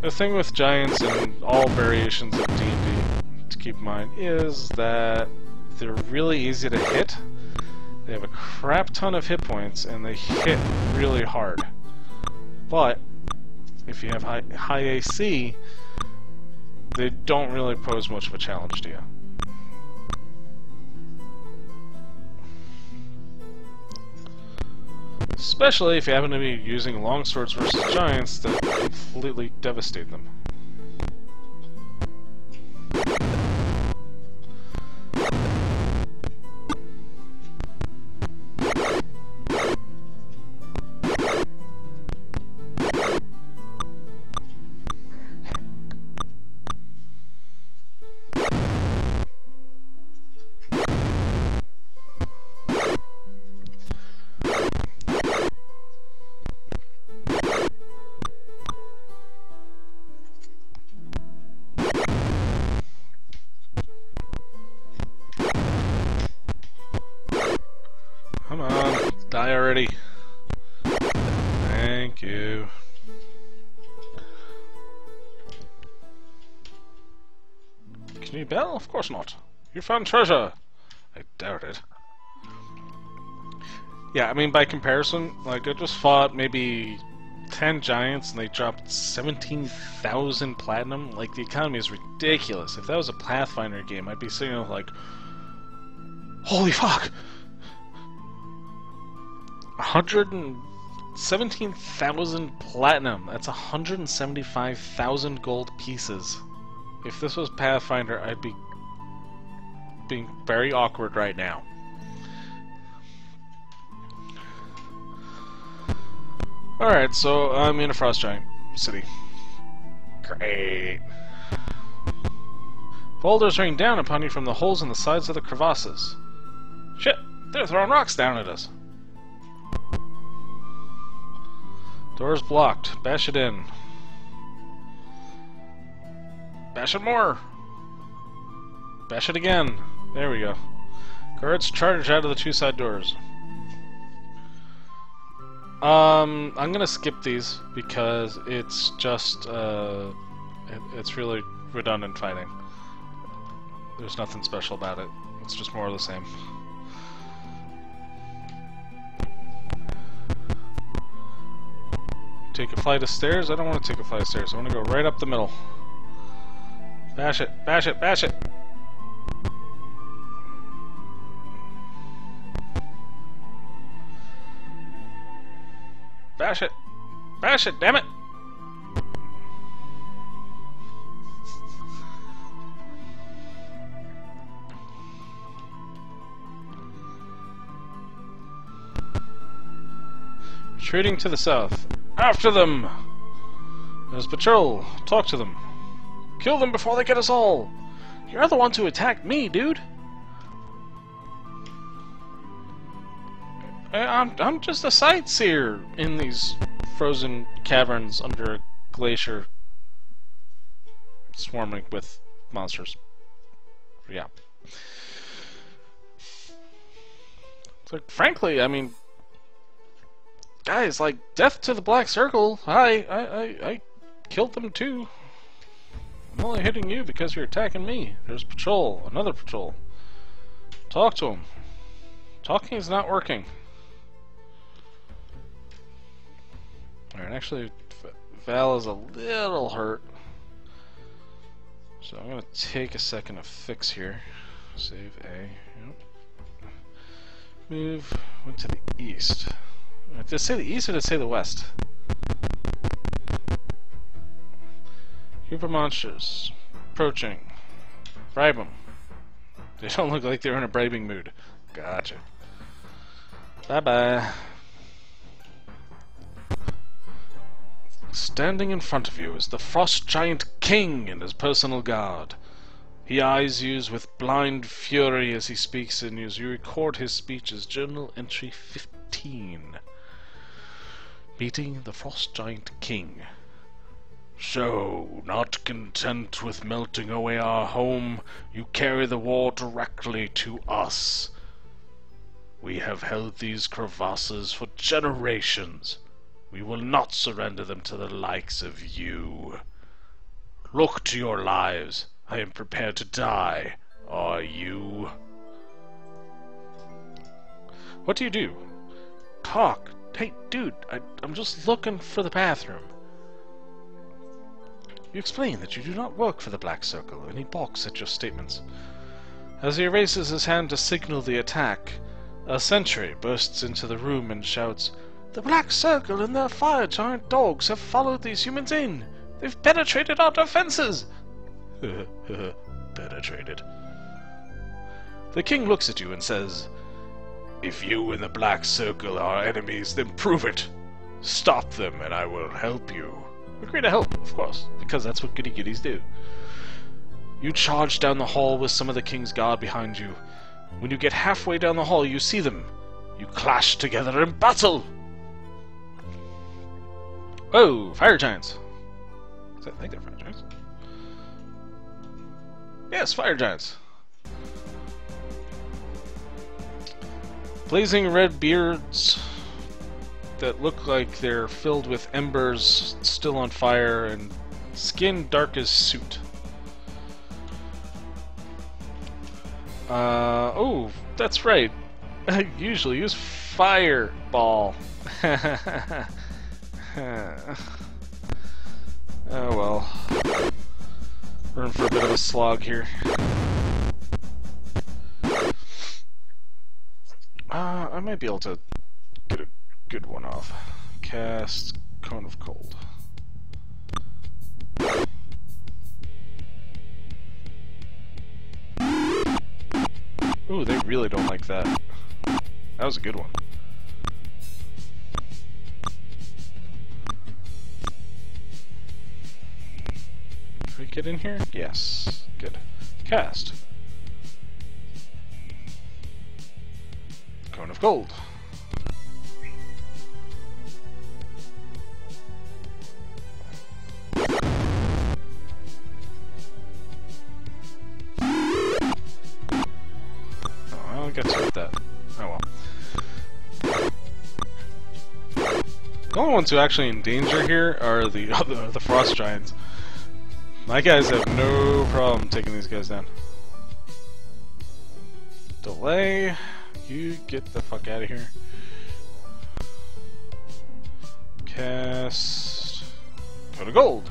The thing with giants and all variations of D&D to keep in mind is that they're really easy to hit, They have a crap ton of hit points, and they hit really hard. But, if you have high, high AC, they don't really pose much of a challenge to you. Especially if you happen to be using longswords versus giants that completely devastate them. Of course not. You found treasure. I doubt it. Yeah, I mean, by comparison, like, I just fought maybe 10 giants and they dropped 17,000 platinum. Like, the economy is ridiculous. If that was a Pathfinder game, I'd be sitting there like, holy fuck! 117,000 platinum. That's 175,000 gold pieces. If this was Pathfinder, I'd be being very awkward right now. Alright, so uh, I'm in a Frost Giant city. Great. Boulders rain down upon you from the holes in the sides of the crevasses. Shit, they're throwing rocks down at us. Door's blocked. Bash it in. Bash it more! Bash it again. There we go. Guards charge out of the two side doors. Um, I'm gonna skip these because it's just, uh, it, it's really redundant fighting. There's nothing special about it. It's just more of the same. take a flight of stairs? I don't want to take a flight of stairs. I want to go right up the middle. Bash it, bash it, bash it! Bash it! Bash it, damn it! Retreating to the south. After them! There's patrol. Talk to them. Kill them before they get us all! You're the ones who attacked me, dude! Uh, I'm, I'm just a sightseer in these frozen caverns under a glacier swarming with monsters. Yeah. So, frankly, I mean, Guys, like, death to the Black Circle. I, I, I, I killed them too. I'm only hitting you because you're attacking me. There's patrol, another patrol. Talk to him. Talking is not working. Alright, actually, Val is a little hurt. So I'm going to take a second to fix here. Save A. Yep. Move. Went to the east. Did it say the east or did it say the west? Group monsters. Approaching. Bribe them. They don't look like they're in a bribing mood. Gotcha. Bye-bye. Standing in front of you is the Frost Giant King and his personal guard. He eyes you with blind fury as he speaks and as you record his speech as Journal Entry 15 meeting the Frost Giant King. So, not content with melting away our home, you carry the war directly to us. We have held these crevasses for generations. We will not surrender them to the likes of you. Look to your lives. I am prepared to die. Are you? What do you do? Talk. Hey, dude, I, I'm just looking for the bathroom. You explain that you do not work for the Black Circle, and he balks at your statements. As he raises his hand to signal the attack, a sentry bursts into the room and shouts, The Black Circle and their fire giant dogs have followed these humans in! They've penetrated our defenses! penetrated. The king looks at you and says, If you and the Black Circle are enemies, then prove it! Stop them and I will help you. Agree to help, of course, because that's what goody goodies do. You charge down the hall with some of the King's Guard behind you. When you get halfway down the hall, you see them. You clash together in battle! Oh, fire giants! I think they're fire giants. Yes, fire giants. Blazing red beards that look like they're filled with embers still on fire and skin dark as soot. Uh, oh, that's right. I usually use fireball. oh well. We're in for a bit of a slog here. Uh, I might be able to get a good one off. Cast Cone of Cold. Ooh, they really don't like that. That was a good one. We get in here? Yes. Good. Cast. Cone of Cold. Oh, I'll get with that. Oh well. The only ones who actually in danger here are the the, the frost giants. My guys have no problem taking these guys down. Delay. You get the fuck out of here. Cast. Go to gold.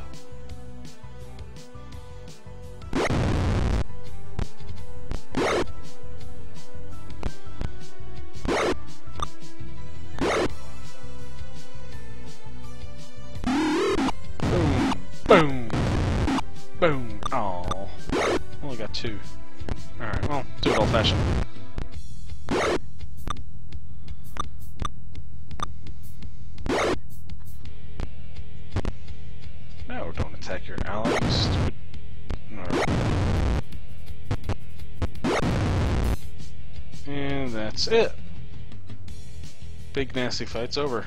Nasty fight's over.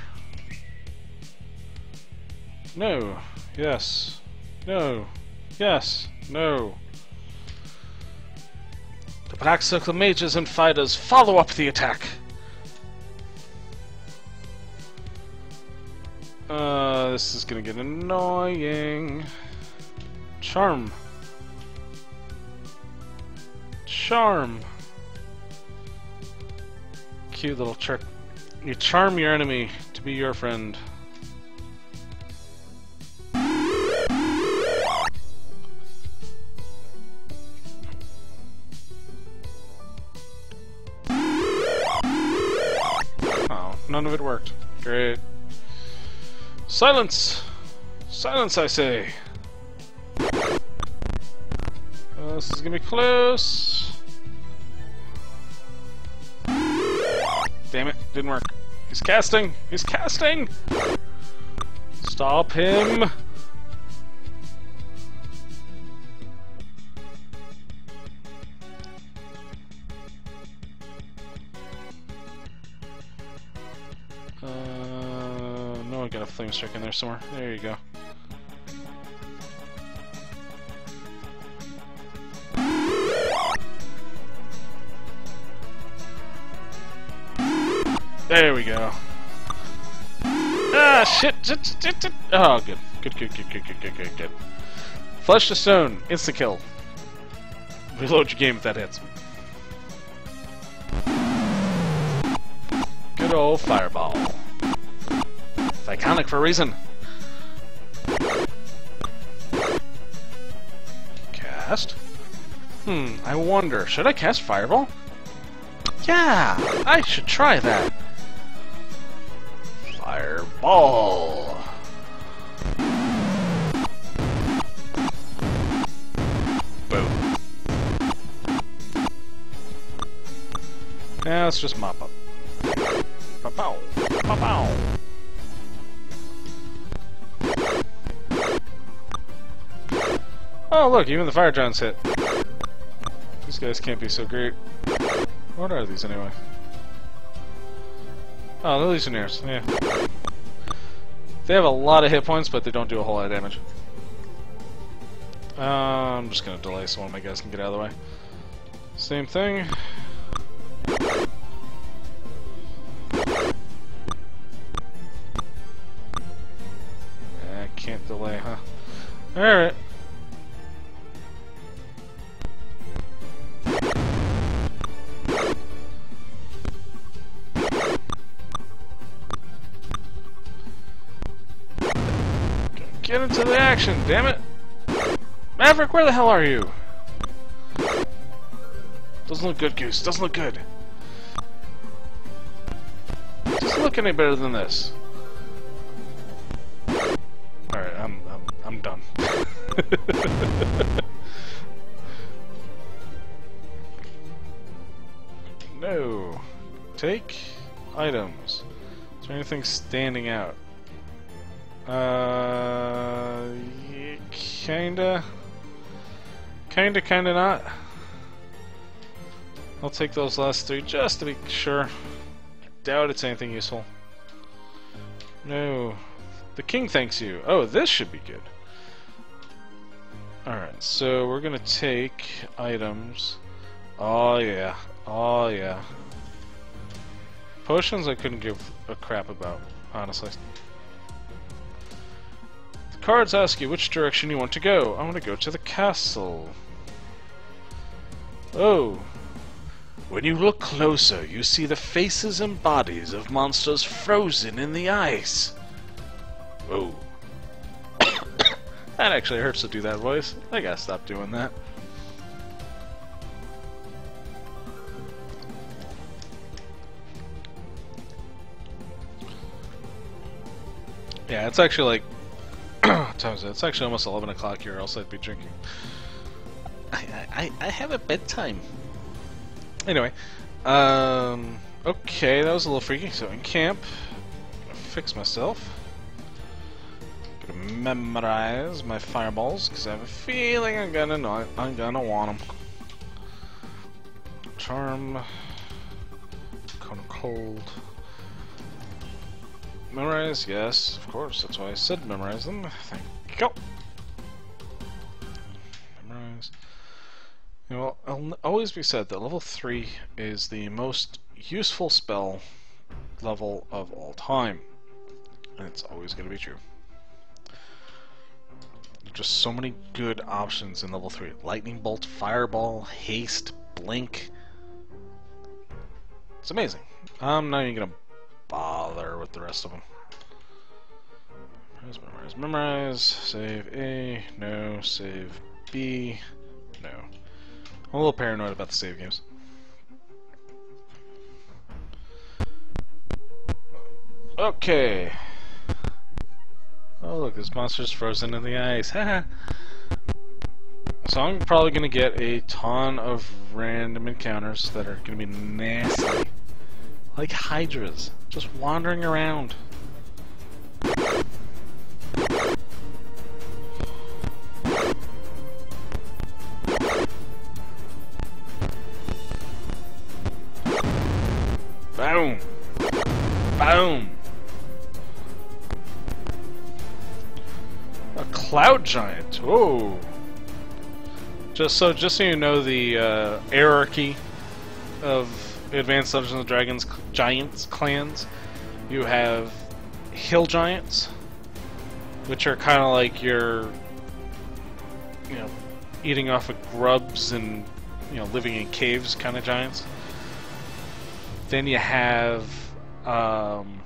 No. Yes. No. Yes. No. The Black Circle mages and fighters follow up the attack. Uh, this is gonna get annoying. Charm. Charm. Cute little trick. You charm your enemy to be your friend. Oh, none of it worked. Great. Silence! Silence, I say! Uh, this is gonna be close. Damn it, didn't work. He's casting! He's casting! Stop him! Uh, no, I got a flame strike in there somewhere. There you go. There we go. Ah, shit! Oh, good. Good, good, good, good, good, good, good, good. Flesh to stone. Insta kill. Reload your game if that hits. Good old fireball. It's iconic for a reason. Cast? Hmm, I wonder, should I cast fireball? Yeah, I should try that. Fireball. Boom. Now let's just mop up. Pow pow. Pow Oh look, even the fire giants hit. These guys can't be so great. What are these anyway? Oh, the Legionnaires, yeah. They have a lot of hit points, but they don't do a whole lot of damage. Uh, I'm just gonna delay so one of my guys can get out of the way. Same thing. I can't delay, huh? Alright. Action, damn it! Maverick, where the hell are you? Doesn't look good, Goose. Doesn't look good. Doesn't look any better than this. Alright, I'm, I'm, I'm done. no. Take items. Is there anything standing out? Uh, kinda. Kinda, kinda not. I'll take those last three just to be sure. Doubt it's anything useful. No. The king thanks you. Oh, this should be good. Alright, so we're gonna take items. Oh yeah. Oh yeah. Potions I couldn't give a crap about, honestly cards ask you which direction you want to go. I want to go to the castle. Oh. When you look closer, you see the faces and bodies of monsters frozen in the ice. Oh. that actually hurts to do that voice. I gotta stop doing that. Yeah, it's actually like time is it? It's actually almost 11 o'clock here, else I'd be drinking. I, I, I have a bedtime. Anyway, um, okay, that was a little freaky. So in camp, fix myself. Gonna memorize my fireballs because I have a feeling I'm gonna not, I'm gonna want them. Charm, cone of cold. Memorize, yes, of course, that's why I said memorize them. Thank you. Memorize. You know, it'll always be said that level 3 is the most useful spell level of all time. And it's always going to be true. Just so many good options in level 3. Lightning Bolt, Fireball, Haste, Blink. It's amazing. Um, I'm not even going to bother with the rest of them. Memorize, memorize, memorize. Save A. No. Save B. No. I'm a little paranoid about the save games. Okay. Oh look, this monster's frozen in the ice. so I'm probably gonna get a ton of random encounters that are gonna be nasty. Like hydras, just wandering around. Boom! Boom! A cloud giant. Whoa! Just so, just so you know, the uh, hierarchy of Advanced Dungeons and Dragons giants clans. You have hill giants, which are kind of like your, you know, eating off of grubs and you know living in caves kind of giants. Then you have um,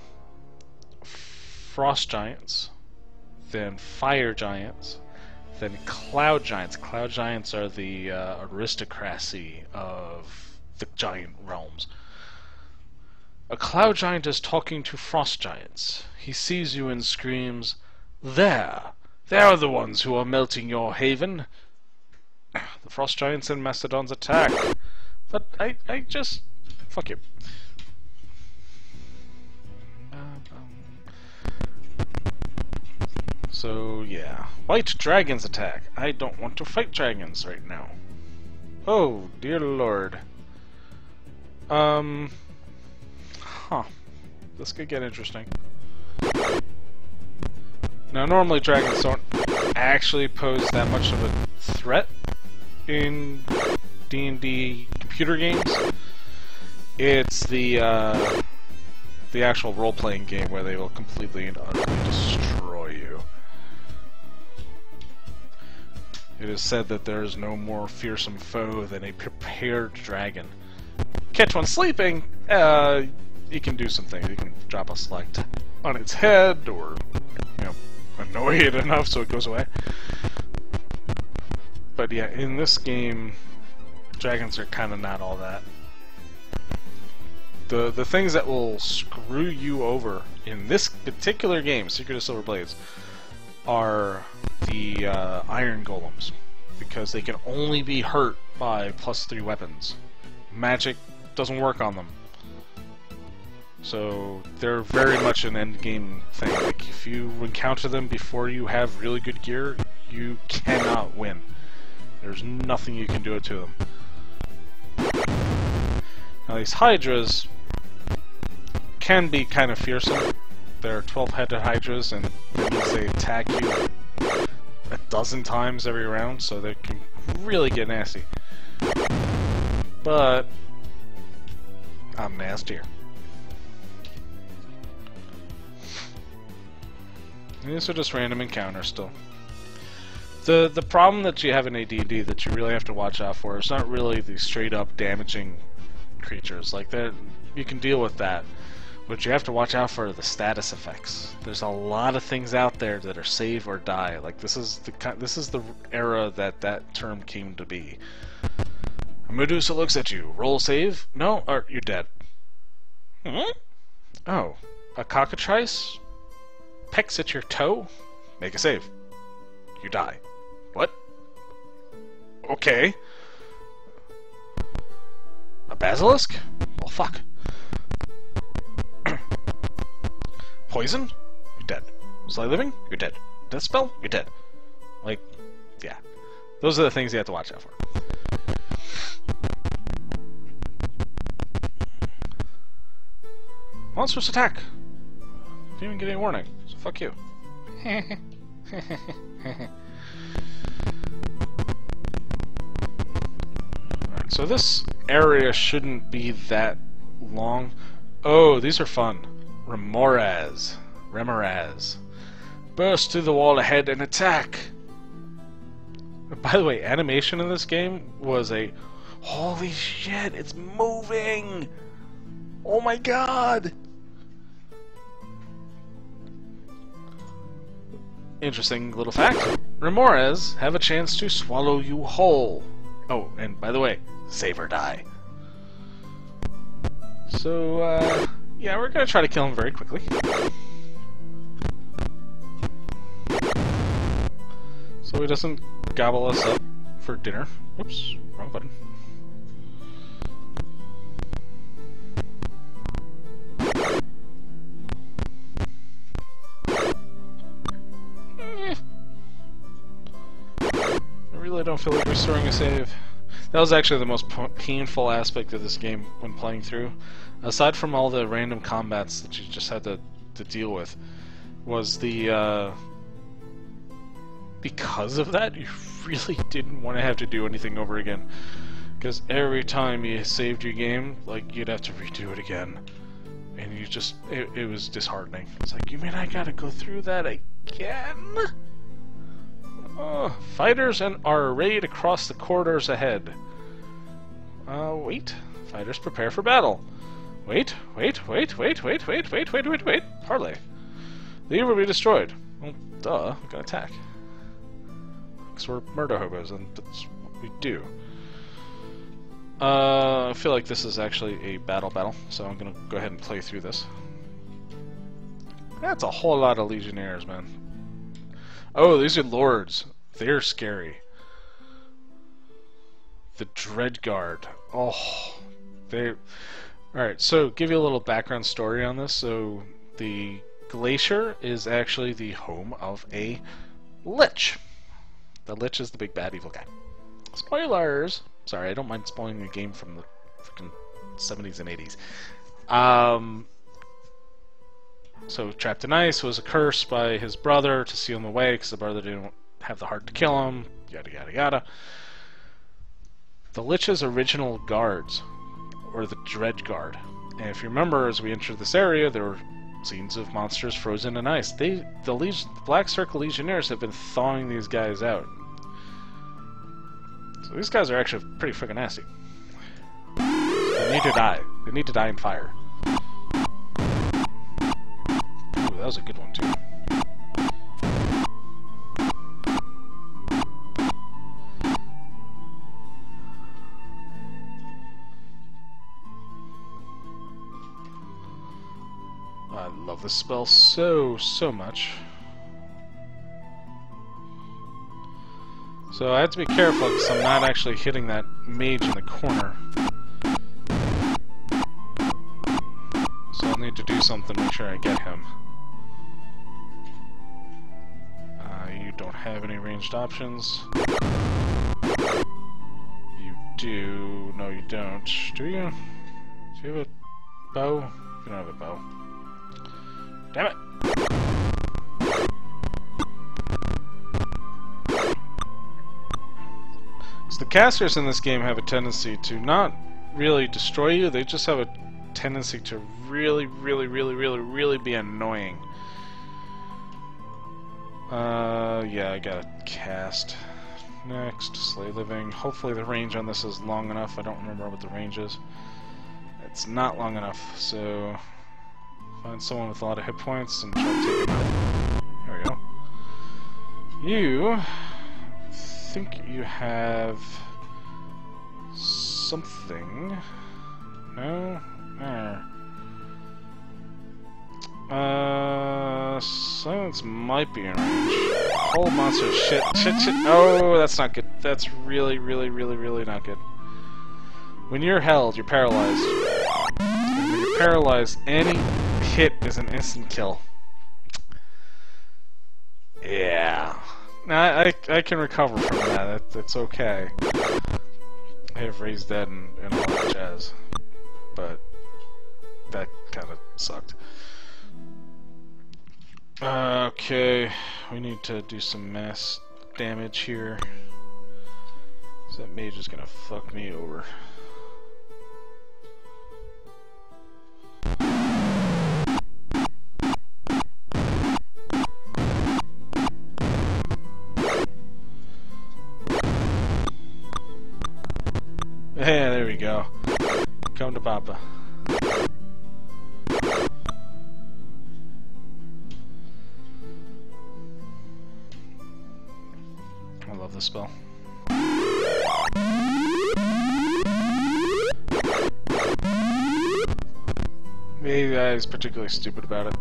frost giants, then fire giants, then cloud giants. Cloud giants are the uh, aristocracy of the giant realms. A cloud giant is talking to frost giants. He sees you and screams, There! They are the ones who are melting your haven! The frost giants and mastodons attack. But I, I just... Fuck you. So, yeah. White dragons attack. I don't want to fight dragons right now. Oh, dear lord. Um... Huh. This could get interesting. Now, normally dragons don't actually pose that much of a threat in D&D computer games. It's the, uh, the actual role-playing game where they will completely and utterly destroy you. It is said that there is no more fearsome foe than a prepared dragon. Catch one sleeping, uh, you can do some things. You can drop a select on its head, or, you know, annoy it enough so it goes away. But yeah, in this game, dragons are kind of not all that. The the things that will screw you over in this particular game, Secret of Silver Blades, are the uh, iron golems because they can only be hurt by plus three weapons. Magic doesn't work on them. So they're very much an end game thing. Like if you encounter them before you have really good gear, you cannot win. There's nothing you can do to them. Now these hydras can be kind of fearsome. They're 12-headed hydras, and they attack you a dozen times every round, so they can really get nasty. But I'm nastier. These are just random encounters still. The the problem that you have in AD&D that you really have to watch out for is not really the straight up damaging creatures. Like that you can deal with that. But you have to watch out for the status effects. There's a lot of things out there that are save or die. Like this is the kind this is the era that that term came to be. Medusa looks at you. Roll save? No, or you're dead. Hmm? Oh, a cockatrice pecks at your toe? Make a save. You die. What? Okay. A basilisk? Well, fuck. Poison? You're dead. Slay living? You're dead. Death spell? You're dead. Like, yeah. Those are the things you have to watch out for. Monstrous attack! Didn't even get any warning, so fuck you. so this area shouldn't be that long. Oh, these are fun. Remorhaz. Remorhaz. Burst through the wall ahead and attack! By the way, animation in this game was a... Holy shit, it's moving! Oh my god! Interesting little fact. Remorhaz have a chance to swallow you whole. Oh, and by the way, save or die. So, uh, yeah, we're gonna try to kill him very quickly. So he doesn't gobble us up for dinner. Whoops, wrong button. Really don't feel like restoring a save. That was actually the most painful aspect of this game when playing through. Aside from all the random combats that you just had to, to deal with, was the, uh, Because of that, you really didn't want to have to do anything over again. Because every time you saved your game, like, you'd have to redo it again. And you just, it, it was disheartening. It's like, you mean I gotta go through that again? Oh, fighters and are arrayed across the corridors ahead. Uh, wait. Fighters prepare for battle. Wait, wait, wait, wait, wait, wait, wait, wait, wait, wait. Parlay. The will be destroyed. Well, duh, we can attack. Because we're murder hobos, and that's what we do. Uh, I feel like this is actually a battle battle, so I'm gonna go ahead and play through this. That's a whole lot of legionnaires, man. Oh, these are lords. They're scary. The Dreadguard. Oh, they. Alright, so give you a little background story on this. So, the Glacier is actually the home of a Lich. The Lich is the big bad evil guy. Spoilers! Sorry, I don't mind spoiling a game from the freaking 70s and 80s. Um, so, Trapped in Ice was a curse by his brother to seal him away because the brother didn't have the heart to kill him, yada yada yada. The Lich's original guards or the Dread Guard. And if you remember, as we entered this area, there were scenes of monsters frozen in ice. They, the, Leg the Black Circle Legionnaires have been thawing these guys out. So these guys are actually pretty freaking nasty. They need to die. They need to die in fire. That was a good one too. I love this spell so, so much. So I have to be careful because I'm not actually hitting that mage in the corner. So I'll need to do something to make sure I get him. Don't have any ranged options. You do. No, you don't. Do you? Do you have a bow? You don't have a bow. Damn it! So the casters in this game have a tendency to not really destroy you, they just have a tendency to really, really, really, really, really be annoying. Uh, yeah, I gotta cast. Next, Slay Living. Hopefully the range on this is long enough. I don't remember what the range is. It's not long enough, so Find someone with a lot of hit points and try to take him out. There we go. You think you have something. No? There. Uh, silence might be in range. Hold monster shit, shit, shit. Oh, that's not good. That's really, really, really, really not good. When you're held, you're paralyzed. When you're paralyzed, any hit is an instant kill. Yeah. I, I, I can recover from that. that. That's okay. I have raised dead and, and all that jazz. But that kind of sucked. Okay, we need to do some mass damage here. So that mage is gonna fuck me over. Yeah, there we go. Come to Papa. Spell. Maybe I was particularly stupid about it.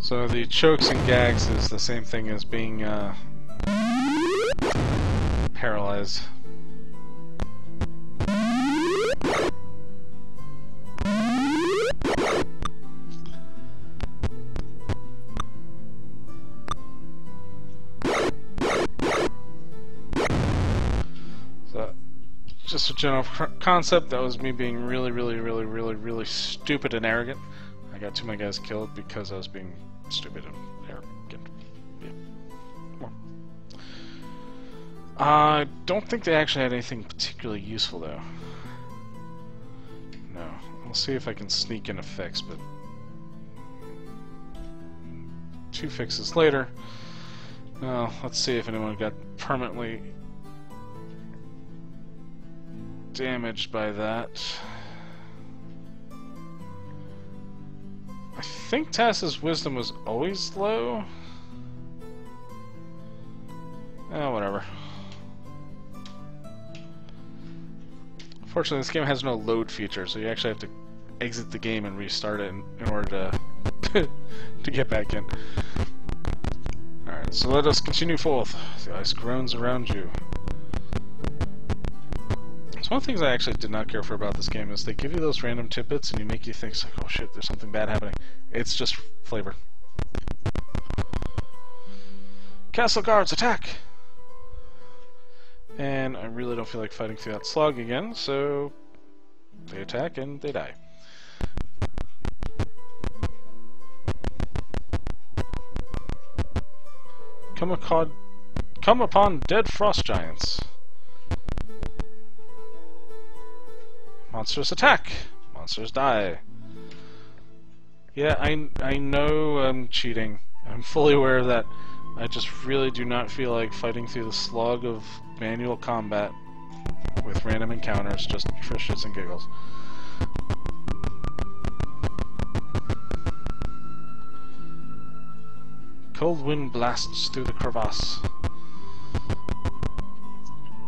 So the chokes and gags is the same thing as being uh, paralyzed. General concept, that was me being really, really, really, really, really stupid and arrogant. I got two of my guys killed because I was being stupid and arrogant. I don't think they actually had anything particularly useful, though. No. We'll see if I can sneak in a fix, but... two fixes later. Now, let's see if anyone got permanently damaged by that. I think Tass's wisdom was always low. Oh, whatever. Fortunately, this game has no load feature, so you actually have to exit the game and restart it in, in order to to get back in. Alright, so let us continue forth. The ice groans around you. So one of the things I actually did not care for about this game is they give you those random tidbits and you make you think, like, oh shit, there's something bad happening. It's just flavor. Castle guards, attack! And I really don't feel like fighting through that slog again, so they attack and they die. Come, come upon dead frost giants. Monsters attack. Monsters die. Yeah, I, I know I'm cheating. I'm fully aware of that. I just really do not feel like fighting through the slog of manual combat with random encounters just for shits and giggles. Cold wind blasts through the crevasse.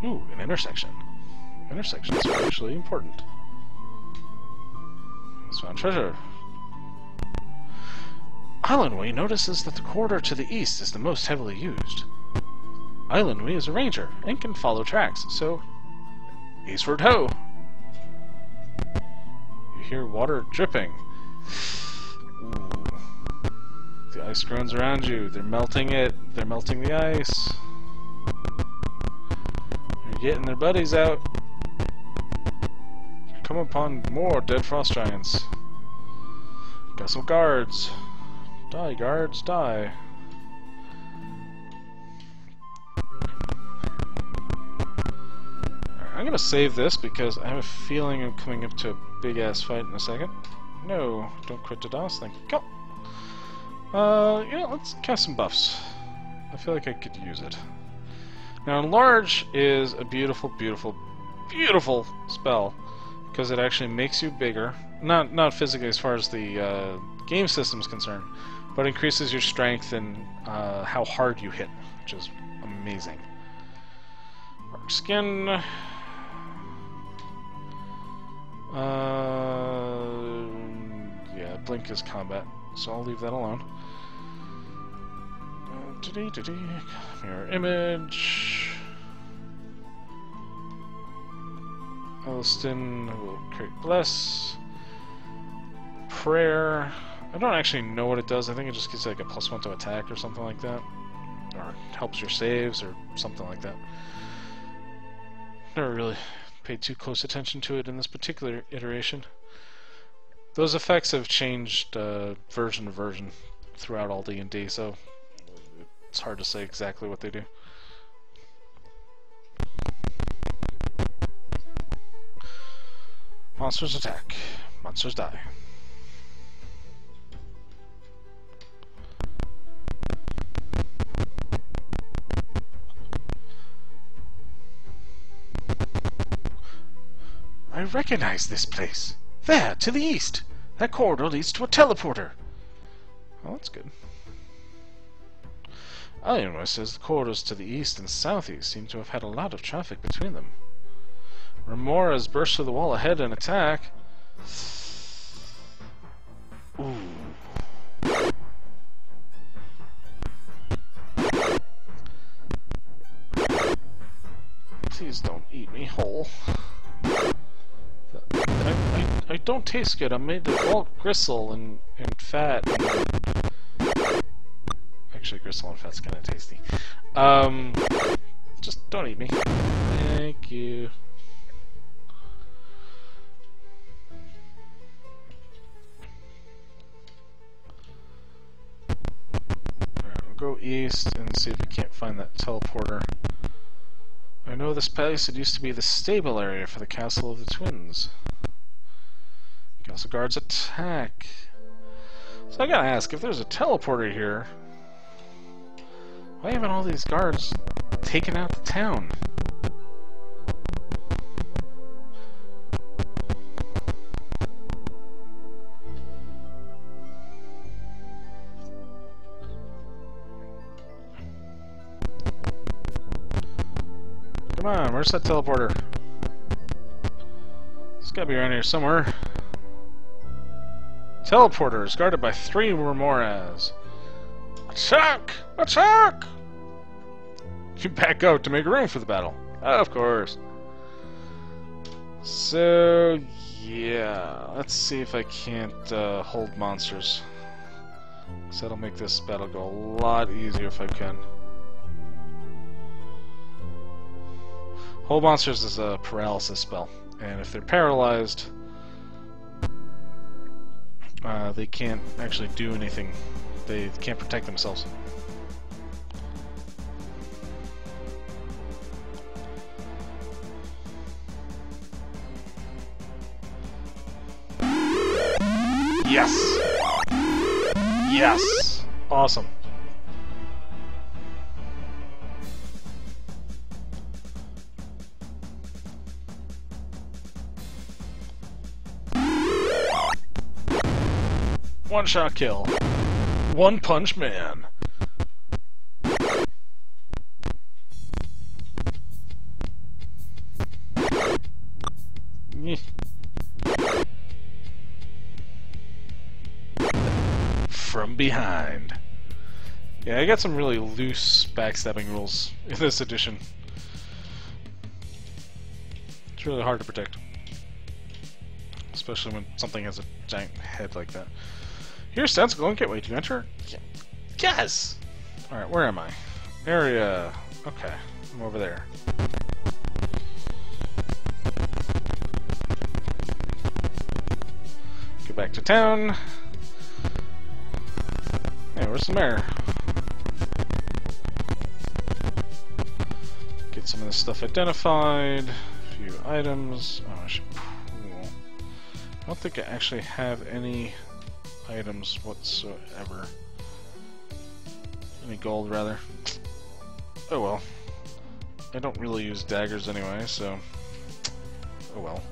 Ooh, an intersection. Intersections are actually important. Let's find treasure. Eilonwy notices that the corridor to the east is the most heavily used. Eilonwy is a ranger and can follow tracks, so eastward ho! You hear water dripping. The ice groans around you. They're melting it. They're melting the ice. You're getting their buddies out. Come upon more dead frost giants. Got some guards. Die, guards, die. I'm gonna save this because I have a feeling I'm coming up to a big ass fight in a second. No, don't quit the DOS, thank you. Go! Uh, yeah, let's cast some buffs. I feel like I could use it. Now, Enlarge is a beautiful, beautiful, beautiful spell because it actually makes you bigger. Not not physically as far as the uh, game system is concerned, but increases your strength and uh, how hard you hit, which is amazing. Barkskin. Uh, yeah, blink is combat, so I'll leave that alone. Mirror image. Elston will create bless. Prayer. I don't actually know what it does. I think it just gives like a plus one to attack or something like that. Or helps your saves or something like that. Never really paid too close attention to it in this particular iteration. Those effects have changed uh, version to version throughout all D&D, so it's hard to say exactly what they do. Monsters attack. Monsters die. I recognize this place. There, to the east. That corridor leads to a teleporter. Well, that's good. Eilonwy says the corridors to the east and southeast seem to have had a lot of traffic between them. Remorhaz burst through the wall ahead and attack. Ooh. Please don't eat me whole. I, I, I don't taste good. I'm made of all gristle and, and fat. Actually, gristle and fat's kind of tasty. Um, just don't eat me. Thank you. East and see if we can't find that teleporter. I know this place, it used to be the stable area for the Castle of the Twins. Castle guards attack. So I gotta ask, if there's a teleporter here, Why haven't all these guards taken out the town? Where's that teleporter? It's gotta be around here somewhere. Teleporter is guarded by three Remorhaz. Attack! Attack! You back out to make room for the battle. Of course. So, yeah. Let's see if I can't uh, hold monsters. So that'll make this battle go a lot easier if I can. Hold monsters is a paralysis spell, and if they're paralyzed, uh, they can't actually do anything. They can't protect themselves. Yes! Yes! Awesome. One shot kill. One punch man. From behind. Yeah, I got some really loose backstabbing rules in this edition. It's really hard to protect. Especially when something has a giant head like that. Here's Sensical and Gateway. Do you enter? Yes! Alright, where am I? Area. Okay, I'm over there. Go back to town. Hey, where's the mayor? Get some of this stuff identified. A few items. Oh, I should. I don't think I actually have any items whatsoever. Any gold, rather. Oh well. I don't really use daggers anyway, so... Oh well.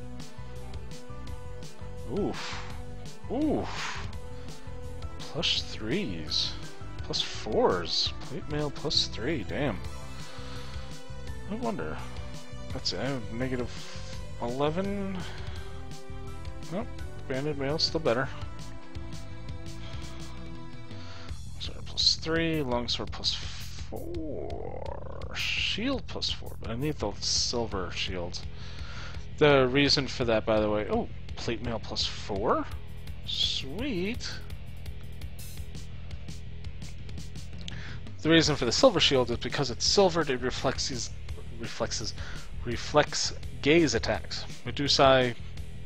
Oof. Oof. Plus threes. Plus fours. Plate mail plus three. Damn. I wonder. That's it. I have negative 11. Nope. Banded mail still better. Three. Longsword plus four. Shield plus four. But I need the silver shield. The reason for that, by the way. Oh, plate mail plus four. Sweet. The reason for the silver shield is because it's silvered. it reflects reflexes, reflex gaze attacks. Medusae,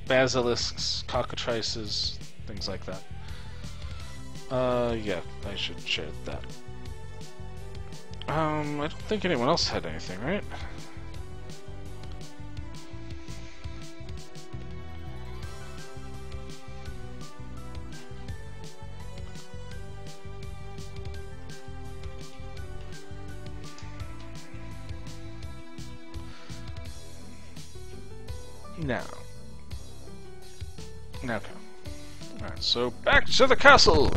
basilisks, cockatrices, things like that. Uh, yeah, I should share that. Um, I don't think anyone else had anything, right? Now. Okay. Alright, so back to the castle!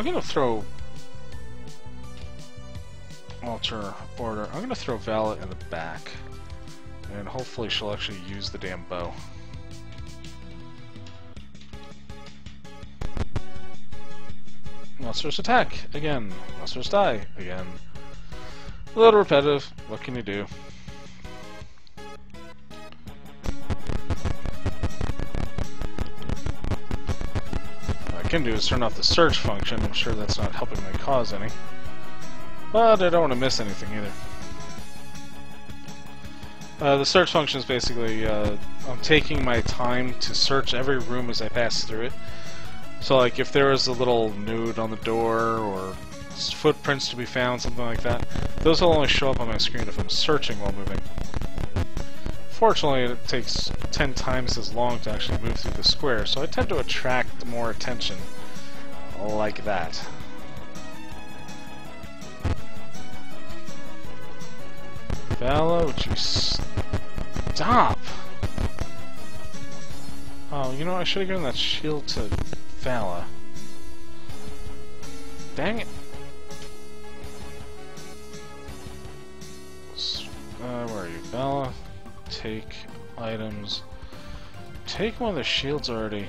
I'm gonna throw alter order. I'm gonna throw Valet in the back. And hopefully she'll actually use the damn bow. Monsters attack! Again. Monsters die! Again. A little repetitive. What can you do? Can do is turn off the search function. I'm sure that's not helping my cause any. But I don't want to miss anything either. Uh, the search function is basically uh, I'm taking my time to search every room as I pass through it. So like if there was a little nude on the door or footprints to be found, something like that. Those will only show up on my screen if I'm searching while moving. Fortunately, it takes 10 times as long to actually move through the square, so I tend to attract more attention like that. Vala, would you stop? Oh, you know, I should have given that shield to Vala. Dang it. Uh, where are you? Vala, take items. Take one of the shields already.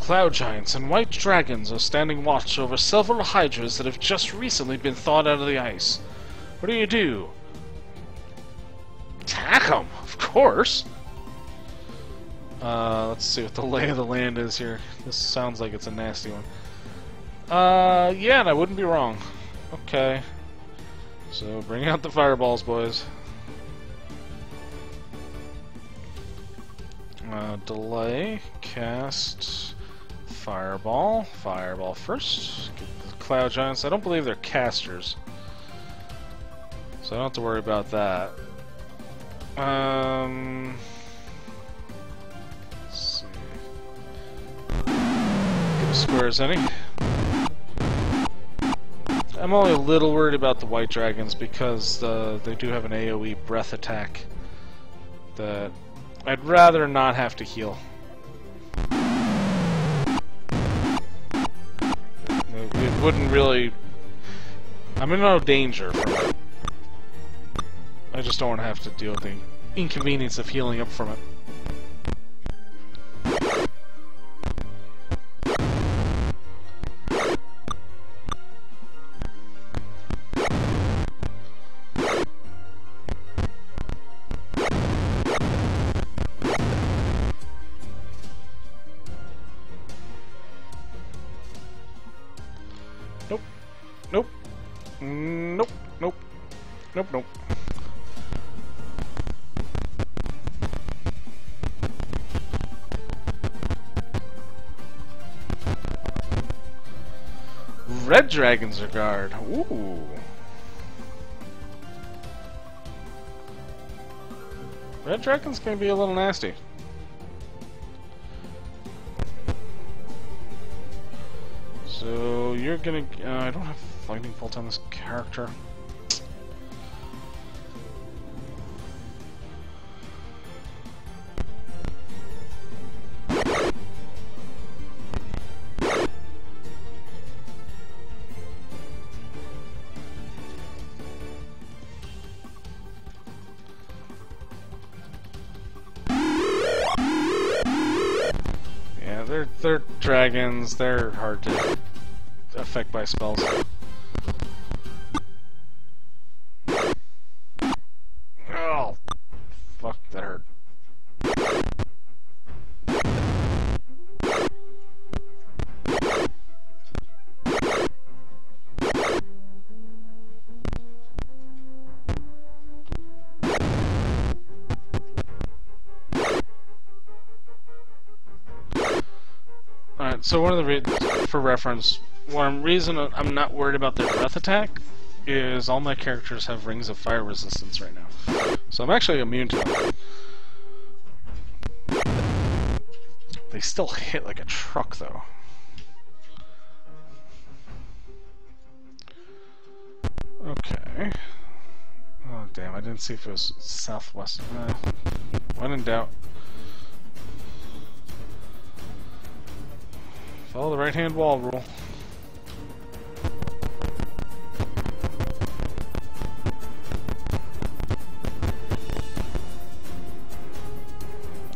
Cloud giants and white dragons are standing watch over several hydras that have just recently been thawed out of the ice. What do you do? Attack them, of course. Uh, let's see what the lay of the land is here. This sounds like it's a nasty one. Uh, yeah, and I wouldn't be wrong. Okay. So, bring out the fireballs, boys. Uh, delay, cast, Fireball. Fireball first. Get the Cloud Giants. I don't believe they're casters. So I don't have to worry about that. Um... Let's see. Get as square as any. I'm only a little worried about the White Dragons because uh, they do have an AoE breath attack that I'd rather not have to heal. It wouldn't really... I'm in no danger. I just don't want to have to deal with the inconvenience of healing up from it. Dragons are guard. Ooh. Red Dragon's gonna be a little nasty. So you're gonna. Uh, I don't have lightning bolt on this character. Dragons, they're hard to affect by spells. So one of the re for reference, one reason I'm not worried about their breath attack is all my characters have rings of fire resistance right now. So I'm actually immune to them. They still hit like a truck though. Okay. Oh damn, I didn't see if it was southwest. Uh, when in doubt. Follow the right-hand wall rule.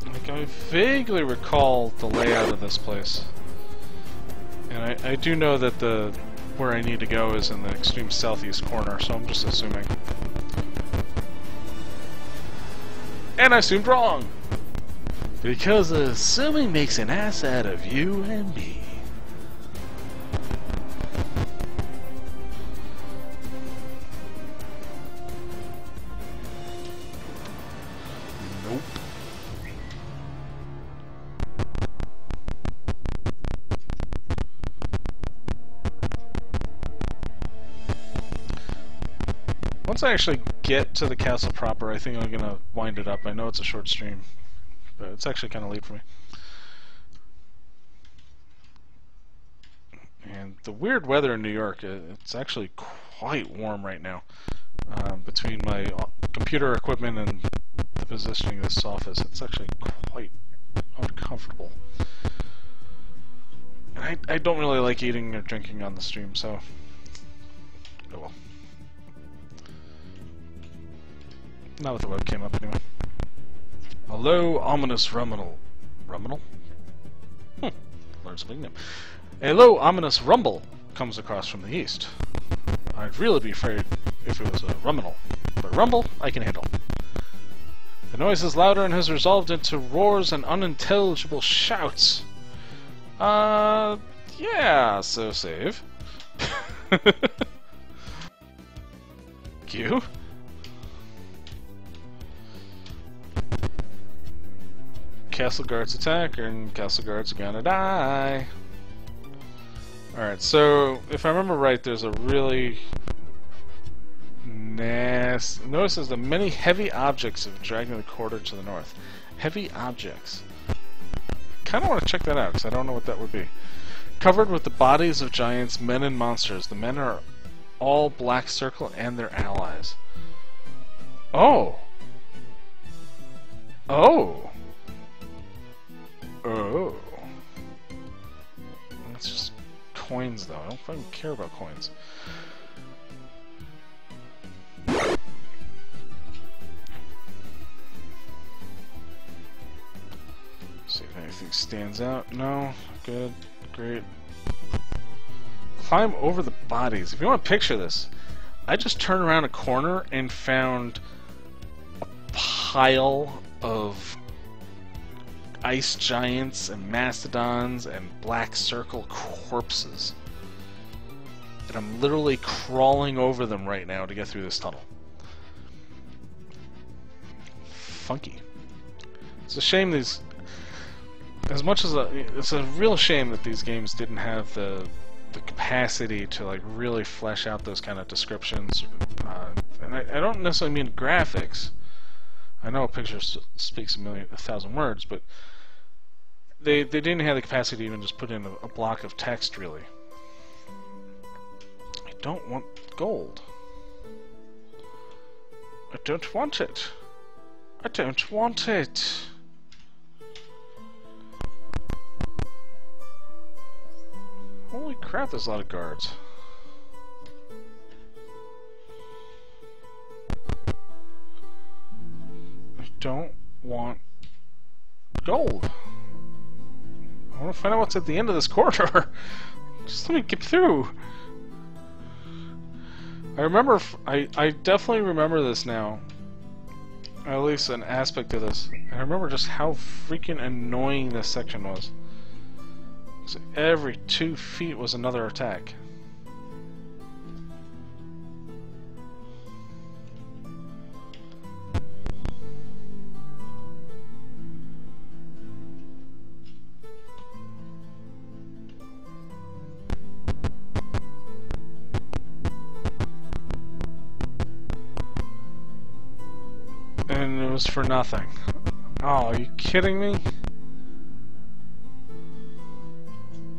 Like, I vaguely recall the layout of this place. And I, I do know that the where I need to go is in the extreme southeast corner, so I'm just assuming. And I assumed wrong! Because assuming makes an ass out of you and me. I actually get to the castle proper, I think I'm gonna wind it up. I know it's a short stream, but it's actually kind of late for me. And the weird weather in New York, it's actually quite warm right now. Um, between my uh, computer equipment and the positioning of this office, it's actually quite uncomfortable. I, I don't really like eating or drinking on the stream, so... Oh well. Not with the webcam up, anyway. Hello, ominous Ruminal. Ruminal? Hmm. Learn something new. A low, ominous rumble comes across from the east. I'd really be afraid if it was a ruminal, but rumble I can handle. The noise is louder and has resolved into roars and unintelligible shouts. Uh, yeah, so save. Thank Castle guards attack, and castle guards are gonna die. Alright, so if I remember right, there's a really nasty... Notice there's the many heavy objects of dragging the quarter to the north. Heavy objects. kind of want to check that out, because I don't know what that would be. Covered with the bodies of giants, men, and monsters. The men are all Black Circle and their allies. Oh! Oh! Oh! Let's just coins, though. I don't fucking care about coins. See if anything stands out. No. Good. Great. Climb over the bodies. If you want to picture this, I just turned around a corner and found a pile of ice giants and mastodons and black circle corpses. And I'm literally crawling over them right now to get through this tunnel. Funky. It's a shame these... As much as a... It's a real shame that these games didn't have the the capacity to like really flesh out those kind of descriptions. Uh, and I, I don't necessarily mean graphics. I know a picture speaks a million, a thousand words, but they they didn't have the capacity to even just put in a, a block of text really. I don't want gold. I don't want it. I don't want it. Holy crap, there's a lot of guards. I don't want gold. Want to find out what's at the end of this corridor. Just let me get through. I remember, I, I definitely remember this now. At least an aspect of this. I remember just how freaking annoying this section was. So every two feet was another attack. Was for nothing. Oh, are you kidding me?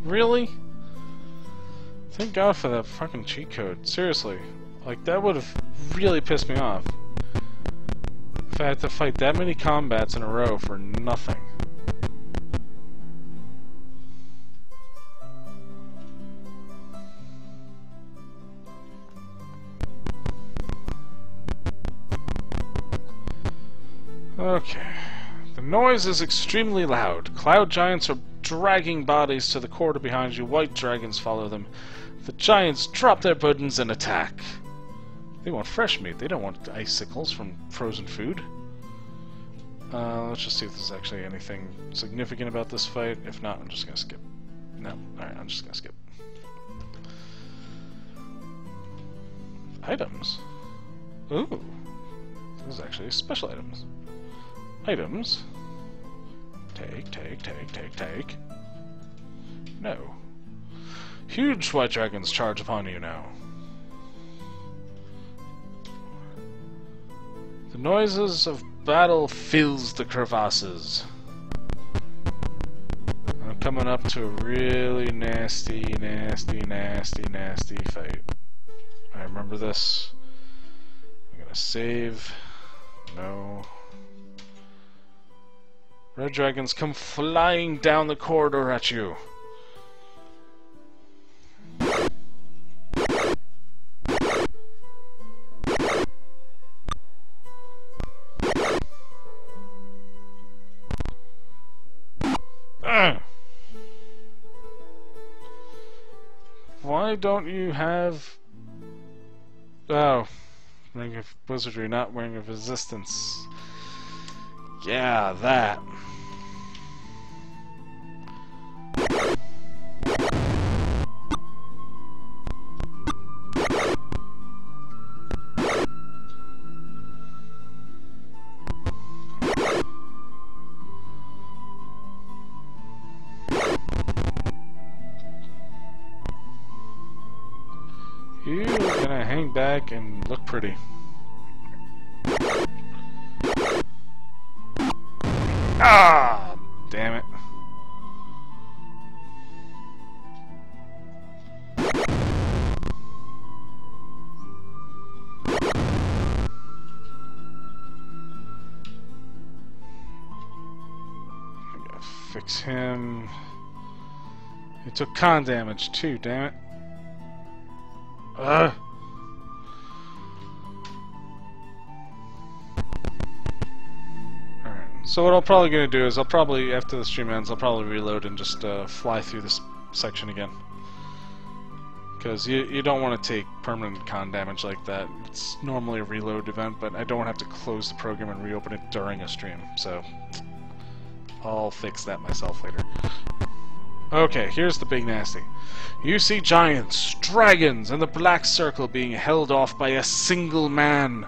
Really? Thank God for that fucking cheat code. Seriously. Like, that would have really pissed me off. If I had to fight that many combats in a row for nothing. Okay. The noise is extremely loud. Cloud giants are dragging bodies to the quarter behind you. White dragons follow them. The giants drop their burdens and attack. They want fresh meat. They don't want icicles from frozen food. Uh, let's just see if there's actually anything significant about this fight. If not, I'm just gonna skip. No. Alright, I'm just gonna skip. Items. Ooh. This is actually special items. Items. Take, take, take, take, take. No. Huge white dragons charge upon you now. The noises of battle fills the crevasses. I'm coming up to a really nasty, nasty, nasty, nasty fight. I remember this. I'm gonna save. No. Red dragons come flying down the corridor at you. Ah. Why don't you have... Oh, Ring of Wizardry, not Ring of Resistance. Yeah, that. Pretty. Ah! Damn it. Fix him. He took con damage too, damn it. Ugh. So what I'm probably gonna do is I'll probably, after the stream ends, I'll probably reload and just uh, fly through this section again. Because you, you don't want to take permanent con damage like that. It's normally a reload event, but I don't have to close the program and reopen it during a stream, so I'll fix that myself later. Okay, here's the big nasty. You see giants, dragons, and the black circle being held off by a single man.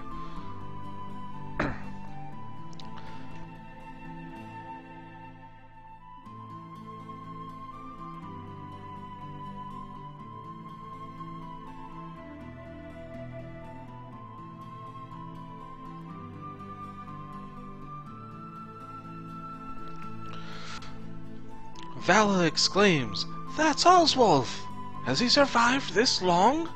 Vala exclaims, That's Oswulf! Has he survived this long?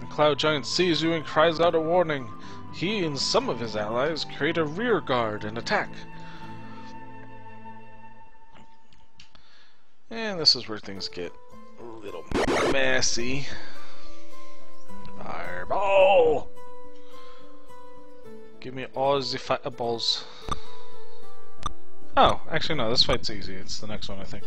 The Cloud Giant sees you and cries out a warning. He and some of his allies create a rear guard and attack. And this is where things get a little messy. Fireball! Give me all the fireballs. Oh, actually no, this fight's easy. It's the next one, I think.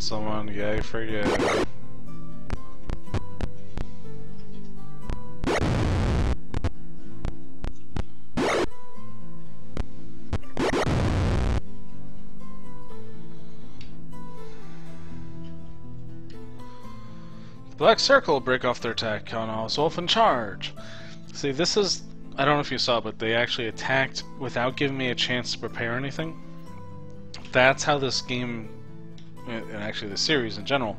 Hit someone. Yay for you. Black Circle break off their attack on Oswulf and charge. See, this is... I don't know if you saw, but they actually attacked without giving me a chance to prepare anything. That's how this game, and actually the series in general,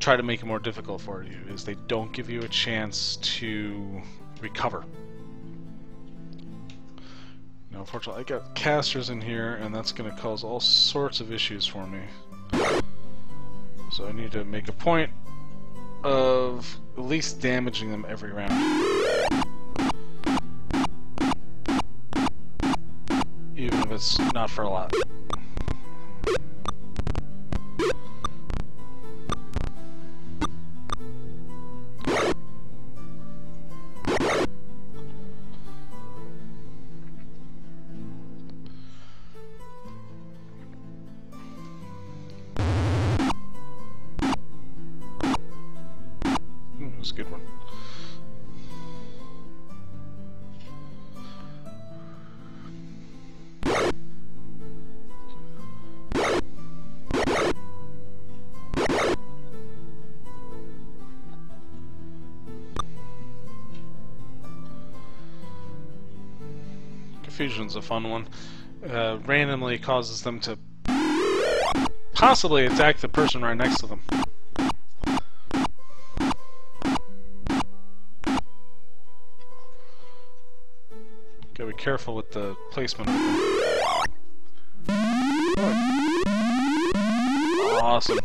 try to make it more difficult for you, is they don't give you a chance to recover. Now, unfortunately, I got casters in here, and that's going to cause all sorts of issues for me. So I need to make a point of at least damaging them every round. Even if it's not for a lot. A fun one. Uh, randomly causes them to possibly attack the person right next to them. Gotta be careful with the placement. Awesome.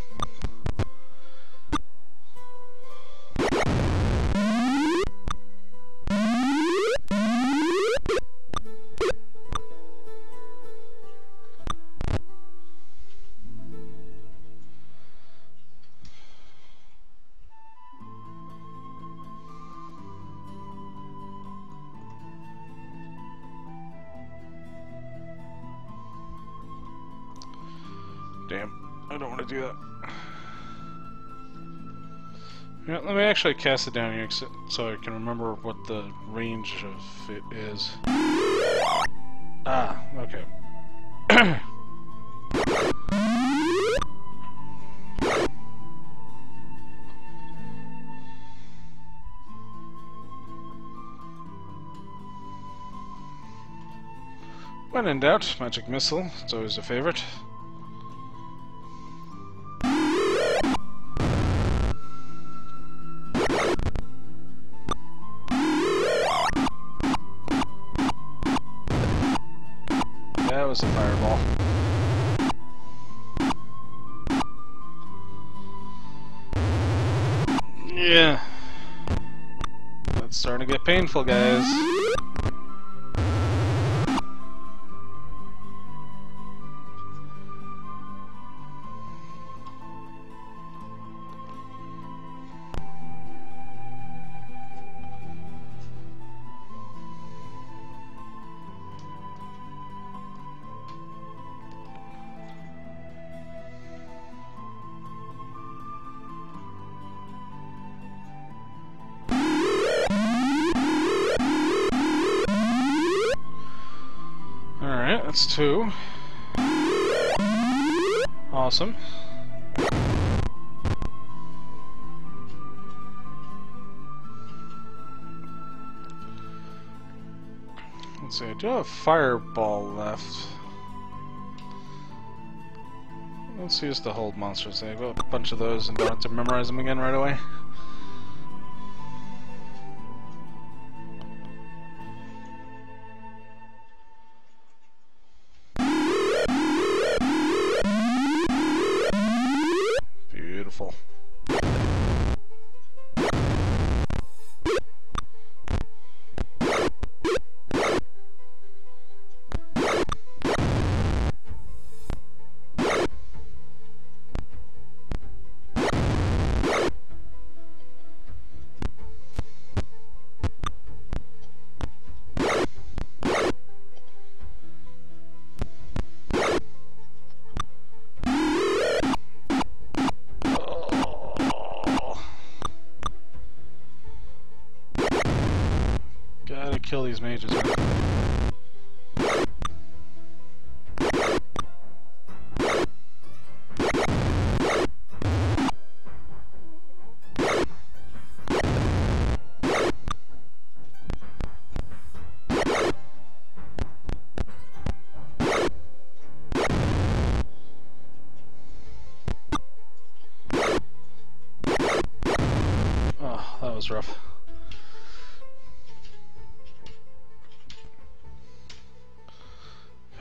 Actually cast it down here so I can remember what the range of it is. Ah, okay. when in doubt, magic missile, it's always a favorite. That's starting to get painful, guys. Do have fireball left. Let's use the hold monsters. I got a bunch of those and don't have to memorize them again right away.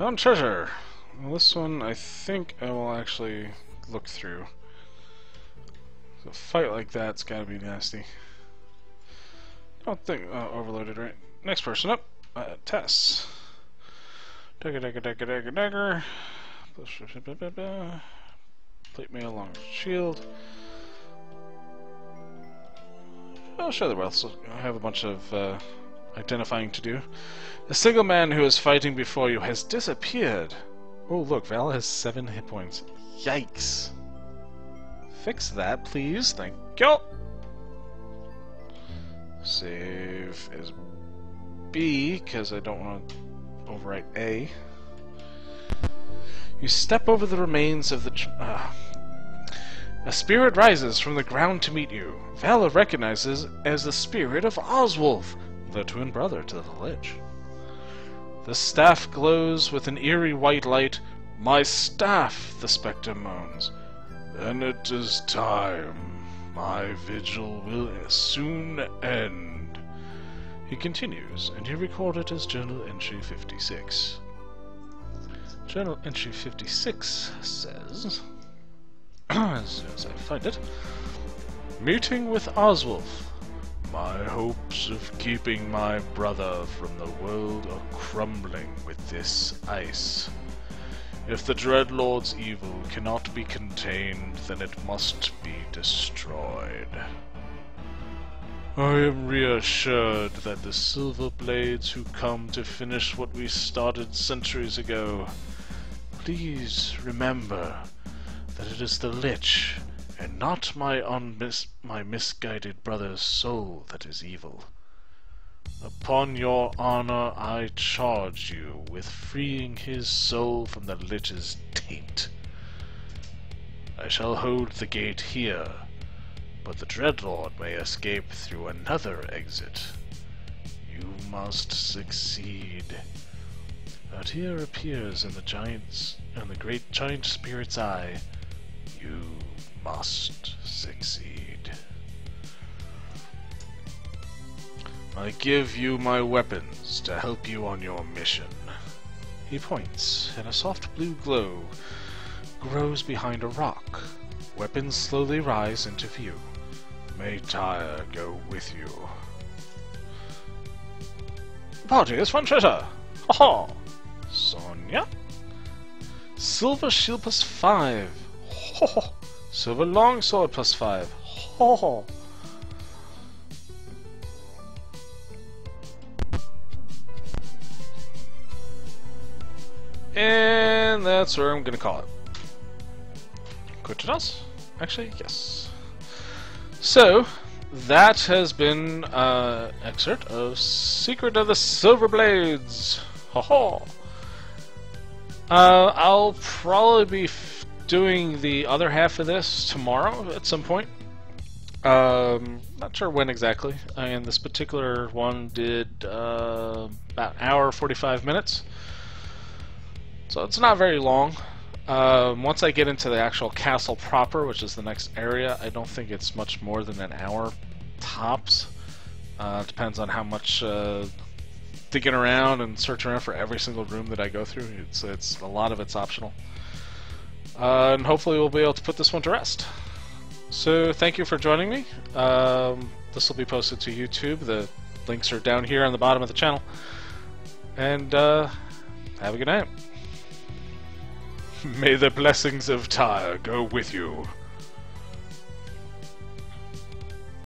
Found treasure! Well, this one I think I will actually look through. A fight like that's gotta be nasty. I don't think... Uh, overloaded, right? Next person up. Uh, Tess. Dagger, dagger, dagger, dagger, dagger. Plate mail along shield. I'll show the wealth. So I have a bunch of uh, identifying to do. The single man who is fighting before you has disappeared. Oh, look, Val has seven hit points. Yikes. Fix that, please. Thank you. Save is B, because I don't want to overwrite A. You step over the remains of the... Uh, a spirit rises from the ground to meet you. Vala recognizes as the spirit of Oswulf, the twin brother to the Lich. The staff glows with an eerie white light. My staff, the spectre moans. Then it is time. My vigil will soon end. He continues, and he recorded his journal entry 56. Journal entry 56 says, as soon as I find it, Meeting with Oswulf. My hopes of keeping my brother from the world are crumbling with this ice. If the Dreadlord's evil cannot be contained, then it must be destroyed. I am reassured that the Silver Blades who come to finish what we started centuries ago, please remember that it is the Lich and not my unmis my misguided brother's soul that is evil. Upon your honor I charge you with freeing his soul from the Lich's taint. I shall hold the gate here, but the Dreadlord may escape through another exit. You must succeed. A tear appears in the giant's in the great giant spirit's eye. You must succeed. I give you my weapons to help you on your mission. He points, and a soft blue glow grows behind a rock. Weapons slowly rise into view. May Tyr go with you. Party is one treasure! Ha! Sonia? Silver shield plus five. Ho ho! Silver longsword plus five. Ho ho! And that's where I'm gonna call it. Quintinas? Actually, yes. So, that has been uh, excerpt of Secret of the Silver Blades. Ha ha! Uh, I'll probably be doing the other half of this tomorrow at some point. Um, not sure when exactly. And this particular one did uh, about an hour, 45 minutes. So it's not very long. Um, once I get into the actual castle proper, which is the next area, I don't think it's much more than an hour tops. Uh, depends on how much uh, digging around and searching around for every single room that I go through. It's it's a lot of it's optional, uh, and hopefully we'll be able to put this one to rest. So thank you for joining me. Um, this will be posted to YouTube. The links are down here on the bottom of the channel. And uh, have a good night. May the blessings of Tyr go with you.